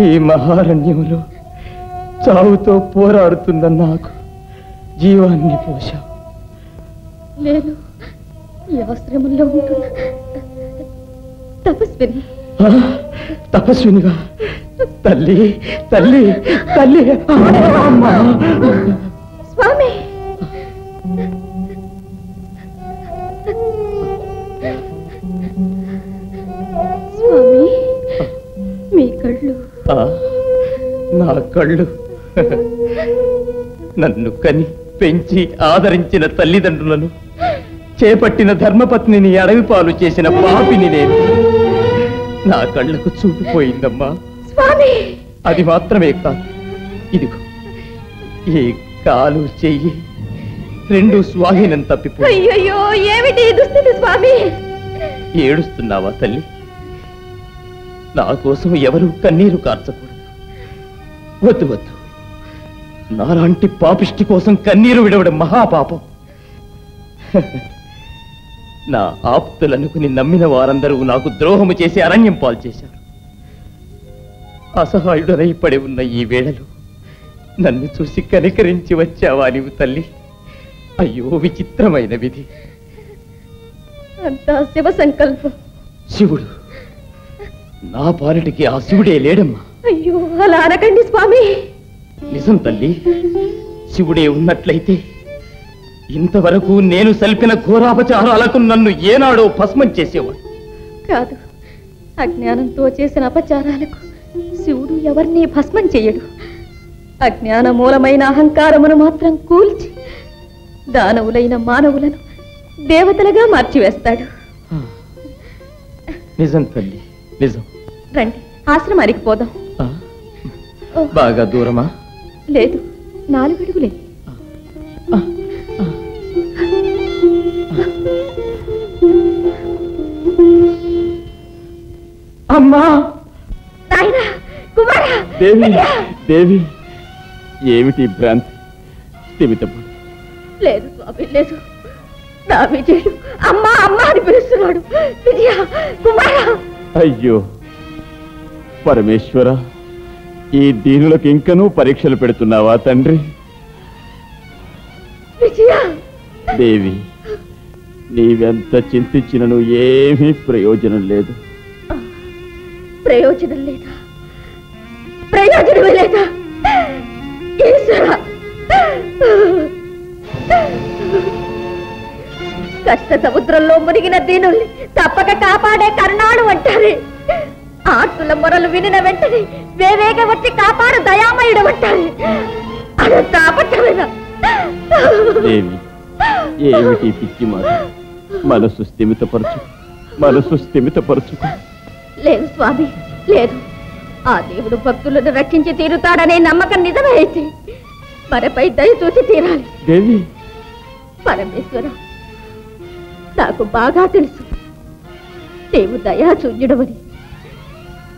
ఈ మహారణ్యంలో చావుతో పోరాడుతున్న నాకు జీవాన్ని పోశావు. నేను ఈ ఆశ్రమంలో ఉంటున్నా. తపస్విని. తపస్వినిగా తల్లి తల్లి తల్లి. అమ్మా. నా కళ్ళు. నన్ను కని పెంచి ఆదరించిన తల్లిదండ్రులను చేపట్టిన ధర్మపత్నిని అడవి పాలు చేసిన పాపిని నేను. నా కళ్ళకు చూపిపోయిందమ్మా స్వామి! అది మాత్రమే కాదు. ఇదిగో ఈ కాలు చెయ్యి రెండు స్వాధీనం తప్పిపోయి. ఏడుస్తున్నావా తల్లి? నా కోసం ఎవరు కన్నీరు కార్చకూడదు. వద్దు వద్దు. నాలాంటి పాపిష్టి కోసం కన్నీరు విడవడం మహాపాపం. నా ఆప్తులనుకుని నమ్మిన వారందరూ నాకు ద్రోహము చేసి అరణ్యం పాలు చేశారు. అసహాయుడనై పడి ఉన్న ఈ వేళలో నన్ను చూసి కనికరించి వచ్చావా నీవు తల్లి? అయ్యో విచిత్రమైన విధి. అంతా శివ సంకల్పం. శివుడు నా పాలిటికి ఆ శివుడే లేడమ్మా. అయ్యో అలా అనకండి స్వామి. నిజం తల్లి శివుడే ఉన్నట్లయితే ఇంతవరకు నేను సల్పిన ఘోరాపచారాలకు నన్ను ఏనాడో భస్మం చేసేవాడు. కాదు అజ్ఞానంతో చేసిన అపచారాలకు శివుడు ఎవరిని భస్మం చెయ్యడు అజ్ఞాన మూలమైన అహంకారమును మాత్రం కూల్చి దానవులైన మానవులను దేవతలుగా మార్చివేస్తాడు. నిజం తల్లి నిజం. రండి. ఆశ్రమానికి పోదాం. బాగా దూరమా? లేదు నాలుగడుగులే అమ్మా! నాయనా కుమారా! దేవి దేవి! ఏమిటి భ్రాంతి? లేదు స్వామి లేదు. నా విజయుడు అమ్మా అమ్మా అని పిలుస్తున్నాడు. విజయ కుమారా! అయ్యో! పరమేశ్వర ఈ దీనులకు ఇంకనూ పరీక్షలు పెడుతున్నావా తండ్రి? దేవి నీవెంత చింతించినను ఏమీ ప్రయోజనం లేదు. ప్రయోజనం లేదా? ప్రయోజనమే లేదా? కష్ట సముద్రంలో మునిగిన దీనుల్ని తప్పక కాపాడే కరుణాడు అంటారే! ఆర్తుల మొరలు వినిన వెంటనే వేవేగ వచ్చి కాపాడు దయామయుడు అంటారే. అదంతా అబద్ధమేనా? దేవి ఏమిటి పిచ్చి మాట మనసు స్థిమితపరచు. మనసు స్థిమితపరచుకో లేదు స్వామి లేదు. ఆ దేవుడు భక్తులను రక్షించి తీరుతాడనే నమ్మకం నిజమే అయితే మనపై దయ చూసి తీరాలి. దేవి! పరమేశ్వర నాకు బాగా తెలుసు. నీవు దయాశూన్యుడవని.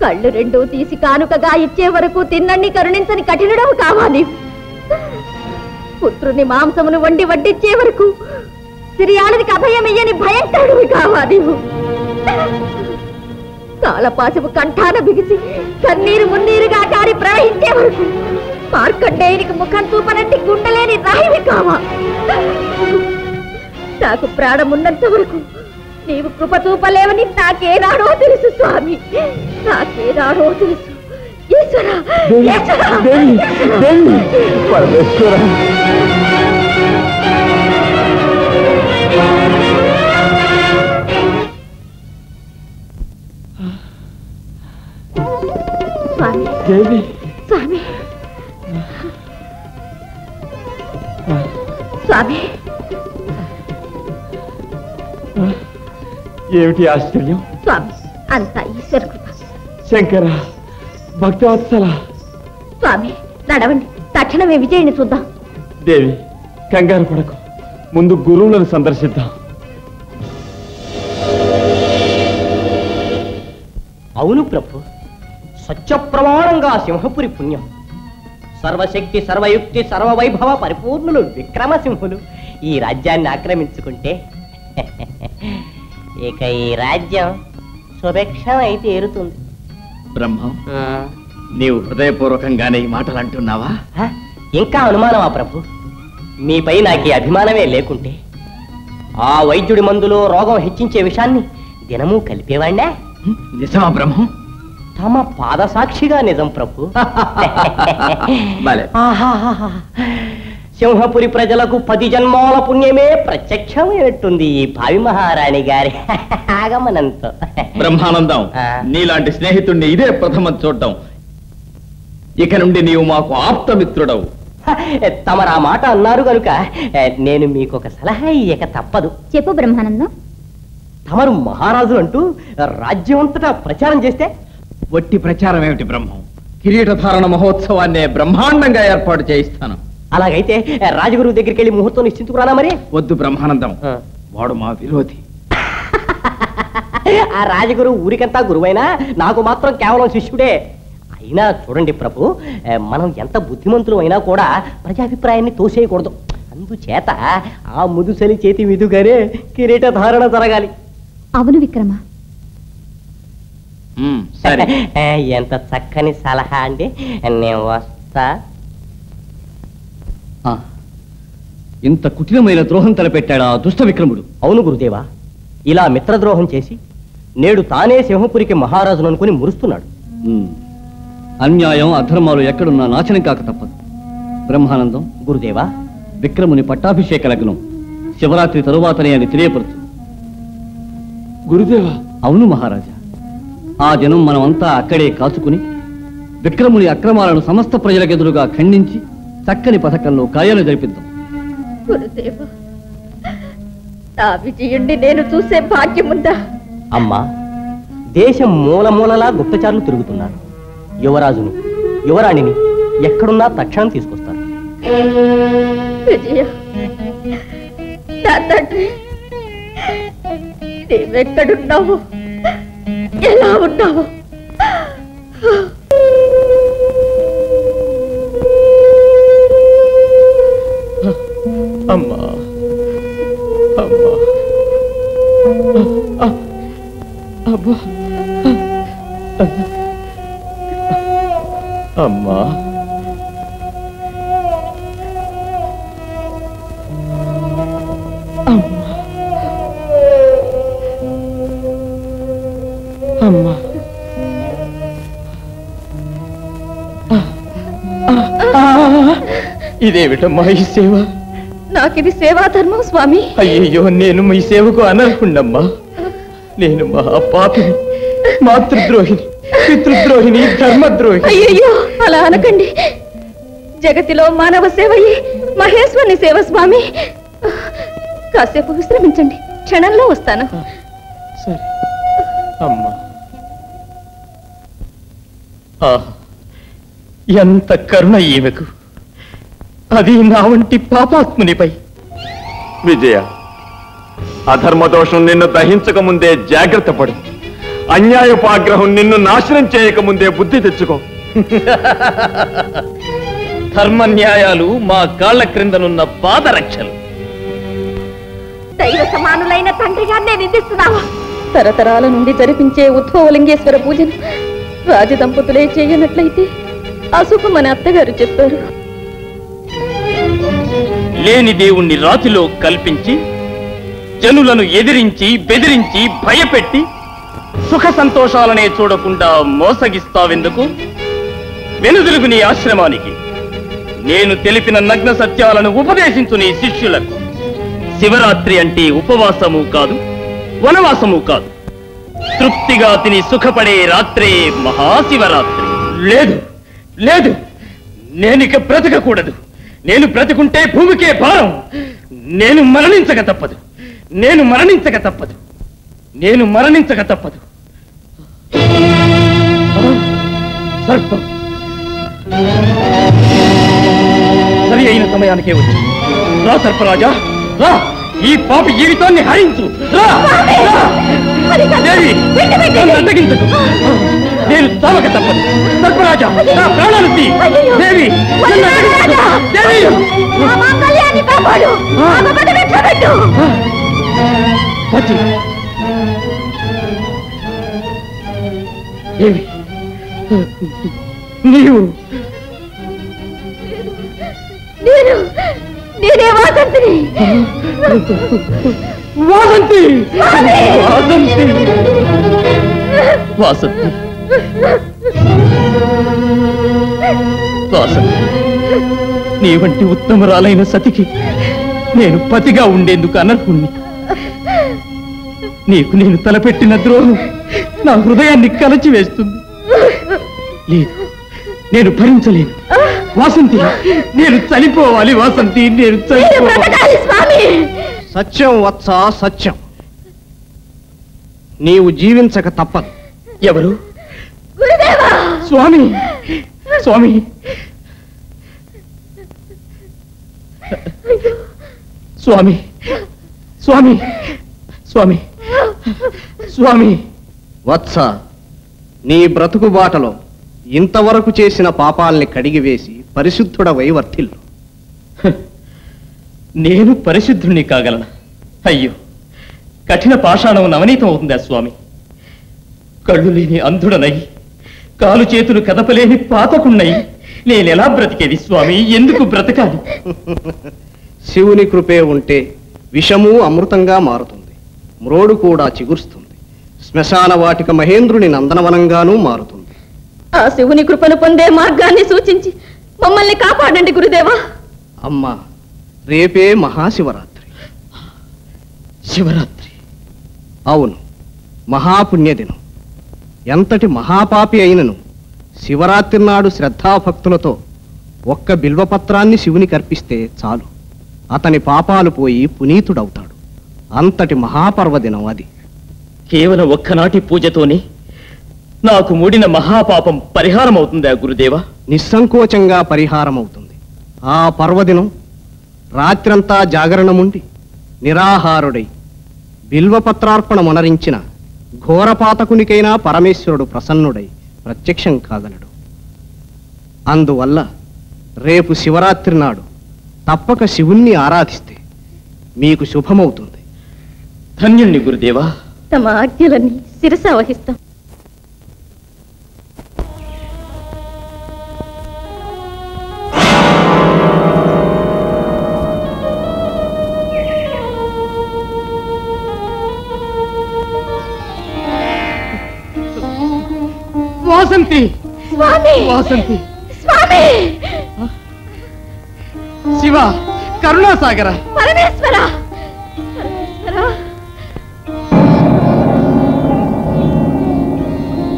కళ్ళు రెండూ తీసి కానుకగా ఇచ్చే వరకు తిన్నన్ని కరుణించని కఠినడం కావాలి. నీవు పుత్రుని మాంసమును వండి వడ్డిచ్చే వరకు సిరియాలకి అభయమయ్యని భయంకరుడివి కావాలి. కాలపాశపు కంఠాన బిగిసి కన్నీరు మున్నీరుగా కారి ప్రవహించే వరకు మార్కండేయునికి ముఖం చూపనట్టి గుండెలేని రాయివి కావా. నాకు ప్రాణమున్నంత వరకు నీవు కృప చూపలేవని నాకేనాడో తెలుసు స్వామి. నాకేనాడో తెలుసు. ఈశ్వర పరమేశ్వర. స్వామి. స్వామి. స్వామి. ఏమిటి ఆశ్చర్యం? స్వామి అంతా ఈశ్వర కృప శంకర భక్తవత్సల. స్వామి నడవండి. తక్షణమే విజయుని చూద్దాం. దేవి కంగారు పడకు. ముందు గురువులను సందర్శిద్దాం. అవును ప్రభు. సత్యప్రమాణంగా సింహపురి పుణ్యం. సర్వశక్తి సర్వయుక్తి సర్వవైభవ పరిపూర్ణులు విక్రమసింహులు ఈ రాజ్యాన్ని ఆక్రమించుకుంటే. ఇక ఈ రాజ్యం సుభిక్షం అయితే ఏరుతుంది బ్రహ్మం నీవు హృదయపూర్వకంగానే ఈ మాటలు అంటున్నావా హ? ఇంకా అనుమానమా ప్రభు? మీపై నాకు ఈ అభిమానమే లేకుంటే ఆ వైద్యుడి మందులో రోగం హెచ్చించే విషాన్ని దినము కలిపేవాణ్ణా? నిజమా బ్రహ్మం? తమ పాదసాక్షిగా నిజం ప్రభు. భలే. ఆహాహాహా. సింహపురి ప్రజలకు పది జన్మాల పుణ్యమే ప్రత్యక్షమైనట్టుంది ఈ భావి మహారాణి గారి ఆగమనంతో. బ్రహ్మానందం. నీలాంటి స్నేహితుణ్ణి ఇదే ప్రథమ చూడటం ఇక నుండి నీవు మాకు ఆప్తమిత్రుడవు. తమరు ఆ మాట అన్నారు కనుక నేను మీకు ఒక సలహా ఇయ్యక తప్పదు. చెప్పు బ్రహ్మానందం. తమరు మహారాజు అంటూ రాజ్యం అంతటా ప్రచారం చేస్తే? వట్టి ప్రచారం ఏమిటి బ్రహ్మం? కిరీటధారణ మహోత్సవాన్నే బ్రహ్మాండంగా ఏర్పాటు చేయిస్తాను. అలాగైతే రాజగురువు దగ్గరికి వెళ్ళి ముహూర్తం నిశ్చించుకురానా మరి? వద్దు బ్రహ్మానందం. వాడు మా విరోధి. ఆ రాజగురు ఊరికంతా గురువైనా? నాకు మాత్రం కేవలం శిష్యుడే. అయినా చూడండి ప్రభు మనం ఎంత బుద్ధిమంతులు అయినా కూడా ప్రజాభిప్రాయాన్ని తోసేయకూడదు. అందుచేత ఆ ముదుసలి చేతి మీదుగానే కిరీట ధారణ జరగాలి. అవును విక్రమ. ఉమ్, సరే. ఏ, ఎంత చక్కని సలహా అండి. నేను వస్తా. ఇంత కుటిలమైన ద్రోహం తలపెట్టాడా ఆ దుష్ట విక్రముడు? అవును గురుదేవా ఇలా మిత్రద్రోహం చేసి నేడు తానే సింహపురికి మహారాజును అనుకుని మురుస్తున్నాడు. ఉమ్. అన్యాయం అధర్మాలు ఎక్కడున్నా నాశనం కాక తప్పదు. బ్రహ్మానందం గురుదేవా విక్రముని పట్టాభిషేక లగ్నం శివరాత్రి తరువాతనే అని తెలియపరుచు గురుదేవా! అవును మహారాజా ఆ దినం మనమంతా అక్కడే కాచుకుని విక్రముని అక్రమాలను సమస్త ప్రజలకెదురుగా ఖండించి చక్కని పథకంలో కార్యాలు జరిపిద్దాం. గురుదేవ నా విజయుణ్ణి నేను చూసే భాగ్యముందా అమ్మా దేశం మూల మూలలా గుప్తచారులు తిరుగుతున్నారు. యువరాజుని యువరాణిని ఎక్కడున్నా తక్షణం తీసుకొస్తారు. విజయ నా తండ్రి నీవెక్కడున్నావు ఎలా ఉన్నావు? అమ్మా. అమ్మా. అబ్బా. అమ్మా. అమ్మా. ఇదేమిటమ్మా ఈ సేవ? నాకిది సేవాధర్మం స్వామి. అయ్యయ్యో నేను మీ సేవకు అనర్హుండమ్మా నేను మహా పాపిని మాతృద్రోహిని పితృద్రోహిని ధర్మద్రోహిని. అయ్యయ్యో అలా అనకండి. జగతిలో మానవ సేవయే మహేశ్వరుని సేవ స్వామి. కాసేపు విశ్రమించండి క్షణంలో వస్తాను. సరే. అమ్మా. ఎంత కరుణ ఈమెకు. అది నా వంటి పాపాత్మునిపై. విజయ అధర్మ దోషం నిన్ను దహించక ముందే జాగ్రత్త పడు. అన్యాయపాగ్రహం నిన్ను నాశనం చేయక ముందే బుద్ధి తెచ్చుకో. ధర్మ న్యాయాలు మా కాళ్ళ క్రిందనున్న పాదరక్షలు. దైవ సమానులైన తండ్రి గారినే నిందిస్తున్నావా. తరతరాల నుండి జరిపించే ఉద్భవలింగేశ్వర పూజను రాజదంపతులే చేయనట్లయితే అశుభమని అత్తగారు చెప్పారు. లేని దేవుణ్ణి రాతిలో కల్పించి జనులను ఎదిరించి బెదిరించి భయపెట్టి సుఖ సంతోషాలనే చూడకుండా మోసగిస్తావెందుకు? వెనుదిరుగు నీ ఆశ్రమానికి. నేను తెలిపిన నగ్న సత్యాలను ఉపదేశించు నీ శిష్యులకు. శివరాత్రి అంటే ఉపవాసము కాదు వనవాసము కాదు. తృప్తిగా తిని సుఖపడే రాత్రే మహాశివరాత్రి. లేదు లేదు. నేనిక బ్రతకకూడదు. నేను బ్రతుకుంటే భూమికే భారం. నేను మరణించక తప్పదు. నేను మరణించక తప్పదు. నేను మరణించక తప్పదు. సర్పం. సరి అయిన సమయానికే వచ్చి రా సర్పరాజా రా. ఈ పాపి జీవితాన్ని హరించు. రా. రా! దేవి నన్ను అడ్డగించకు. నేను చావక తప్పదు. సర్పరాజా నా ప్రాణాలు తీ. దేవి నన్ను అడ్డగించకు. దేవి! సచి దేవి నీవు. నేను నేనే వాసంతిని వాసంతి! వాసంతి వాసంతి! వాసంతి! నీ వంటి ఉత్తమరాలైన సతికి నేను పతిగా ఉండేందుకు అనర్హుణ్ణి. నీకు నేను తలపెట్టిన ద్రోహం నా హృదయాన్ని కలచి వేస్తుంది లేదు నేను భరించలేను. వాసంతి నేను చనిపోవాలి వాసంతి నేను చనిపోవాలి. స్వామి! సత్యం వత్స సత్యం. నీవు జీవించక తప్పదు. ఎవరు? గురుదేవా! స్వామి! స్వామి! స్వామి! స్వామి! స్వామి! స్వామి! వత్స నీ బ్రతుకు బాటలో ఇంతవరకు చేసిన పాపాల్ని కడిగివేసి పరిశుద్ధుడవై వర్తిల్లు నేను పరిశుద్ధుణ్ణి కాగలనా? అయ్యో కఠిన పాషాణం నవనీతం అవుతుందా స్వామి? కళ్ళు లేని అంధుడనై కాలు చేతులు కదపలేని పాతకున్నయి నేనెలా బ్రతికేది స్వామి? ఎందుకు బ్రతకాలి? శివుని కృపే ఉంటే విషము అమృతంగా మారుతుంది. మ్రోడు కూడా చిగురుస్తుంది. శ్మశాన వాటిక మహేంద్రుని నందనవనంగానూ మారుతుంది. ఆ శివుని కృపను పొందే మార్గాన్ని సూచించి మమ్మల్ని కాపాడండి గురుదేవా. అమ్మా రేపే మహాశివరాత్రి. శివరాత్రి. అవును మహాపుణ్యదినం. ఎంతటి మహాపాపి అయినను శివరాత్రి నాడు శ్రద్ధాభక్తులతో ఒక్క బిల్వపత్రాన్ని శివునికి అర్పిస్తే చాలు. అతని పాపాలు పోయి పునీతుడవుతాడు. అంతటి మహాపర్వదినం అది. కేవలం ఒక్కనాటి పూజతోనే నాకు మూడిన మహాపాపం పరిహారం అవుతుందా గురుదేవా. నిస్సంకోచంగా పరిహారమవుతుంది. ఆ పర్వదినం రాత్రంతా జాగరణముండి నిరాహారుడై బిల్వపత్రార్పణమనరించిన ఘోరపాతకునికైనా పరమేశ్వరుడు ప్రసన్నుడై ప్రత్యక్షం కాగలడు. అందువల్ల రేపు శివరాత్రి నాడు తప్పక శివుణ్ణి ఆరాధిస్తే మీకు శుభమవుతుంది. ధన్యుణ్ణి గురుదేవా. తమ ఆజ్ఞలన్నీ శిరస వహిస్తాం. స్వామి! వాసంతి. స్వామి! శివ కరుణాసాగర. పరమేశ్వర!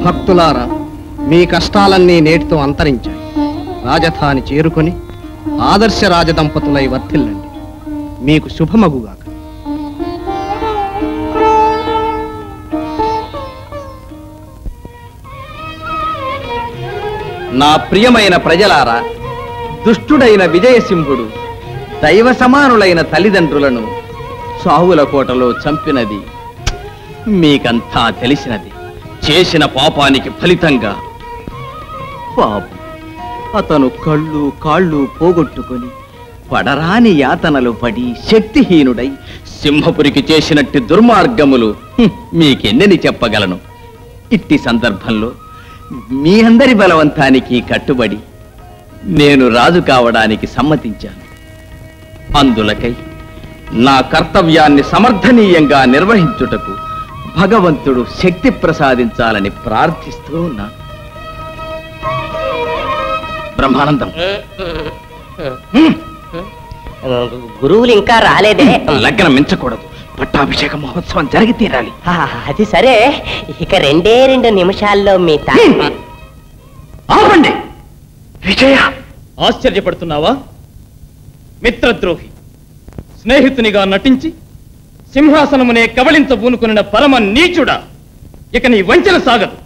భక్తులారా మీ కష్టాలన్నీ నేటితో అంతరించాయి. రాజధాని చేరుకొని ఆదర్శ రాజదంపతులై వర్ధిల్లండి. మీకు శుభమగుగాక. నా ప్రియమైన ప్రజలారా దుష్టుడైన విజయసింహుడు దైవ సమానులైన తల్లిదండ్రులను సావుల కోటలో చంపినది. మీకంతా తెలిసినది. చేసిన పాపానికి ఫలితంగా. పాపం. అతను కళ్ళు కాళ్ళు పోగొట్టుకొని పడరాని యాతనలు పడి శక్తిహీనుడై సింహపురికి చేసినట్టు దుర్మార్గములు మీకెన్నని చెప్పగలను? ఇట్టి సందర్భంలో మీ అందరి బలవంతానికి కట్టుబడి నేను రాజు కావడానికి సమ్మతించాను. అందులకై నా కర్తవ్యాన్ని సమర్థనీయంగా నిర్వహించుటకు భగవంతుడు శక్తి ప్రసాదించాలని ప్రార్థిస్తూ ఉన్నాను బ్రహ్మానందం. గురువులు ఇంకా రాలేదే. లగ్నం మించకూడదు. పట్టాభిషేక మహోత్సవం జరిగి తీరాలి. అది సరే. ఇక రెండే రెండు నిమిషాల్లో మీ తా ఆపండి. విజయ! ఆశ్చర్యపడుతున్నావా? మిత్రద్రోహి స్నేహితునిగా నటించి సింహాసనమునే కబళించబూనుకున్న పరమ నీచుడా. ఇక నీ వంచన సాగదు.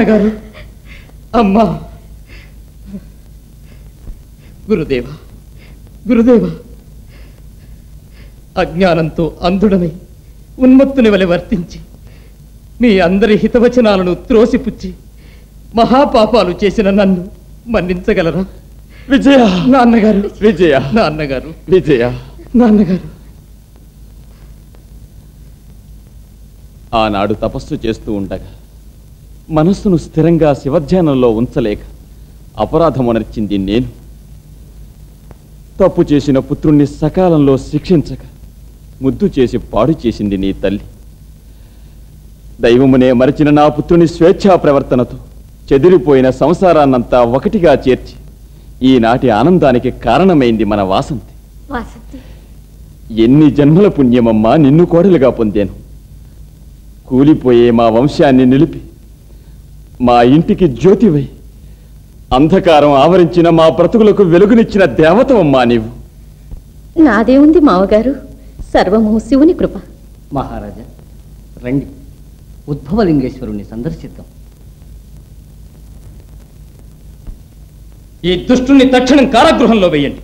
నాన్నగారు. అమ్మా. గురుదేవ గురుదేవ. అజ్ఞానంతో అంధుడనై ఉన్మత్తుని వలె వర్తించి మీ అందరి హితవచనాలను త్రోసిపుచ్చి మహాపాపాలు చేసిన నన్ను మన్నించగలరా? విజయ! నాన్నగారు. విజయ! నాన్నగారు. విజయ! నాన్నగారు. ఆనాడు తపస్సు చేస్తూ ఉండగా మనస్సును స్థిరంగా శివధ్యానంలో ఉంచలేక అపరాధమునర్చింది నేను. తప్పు చేసిన పుత్రుణ్ణి సకాలంలో శిక్షించక ముద్దు చేసి పాడు చేసింది నీ తల్లి. దైవమునే మరచిన నా పుత్రుని స్వేచ్ఛా ప్రవర్తనతో చెదిరిపోయిన సంసారాన్నంతా ఒకటిగా చేర్చి ఈనాటి ఆనందానికి కారణమైంది మన వాసంతి. వాసంతి. ఎన్ని జన్మల పుణ్యమమ్మా నిన్ను కోడలుగా పొందాను. కూలిపోయే మా వంశాన్ని నిలిపి మా ఇంటికి జ్యోతివై అంధకారం ఆవరించిన మా బ్రతుకులకు వెలుగునిచ్చిన దేవతవమ్మా నీవు. నాదేముంది మావగారు. సర్వము శివుని కృప. మహారాజా రండి. ఉద్భవలింగేశ్వరుణ్ణి సందర్శిద్దాం. ఈ దుష్టుని తక్షణం కారాగృహంలో వేయండి.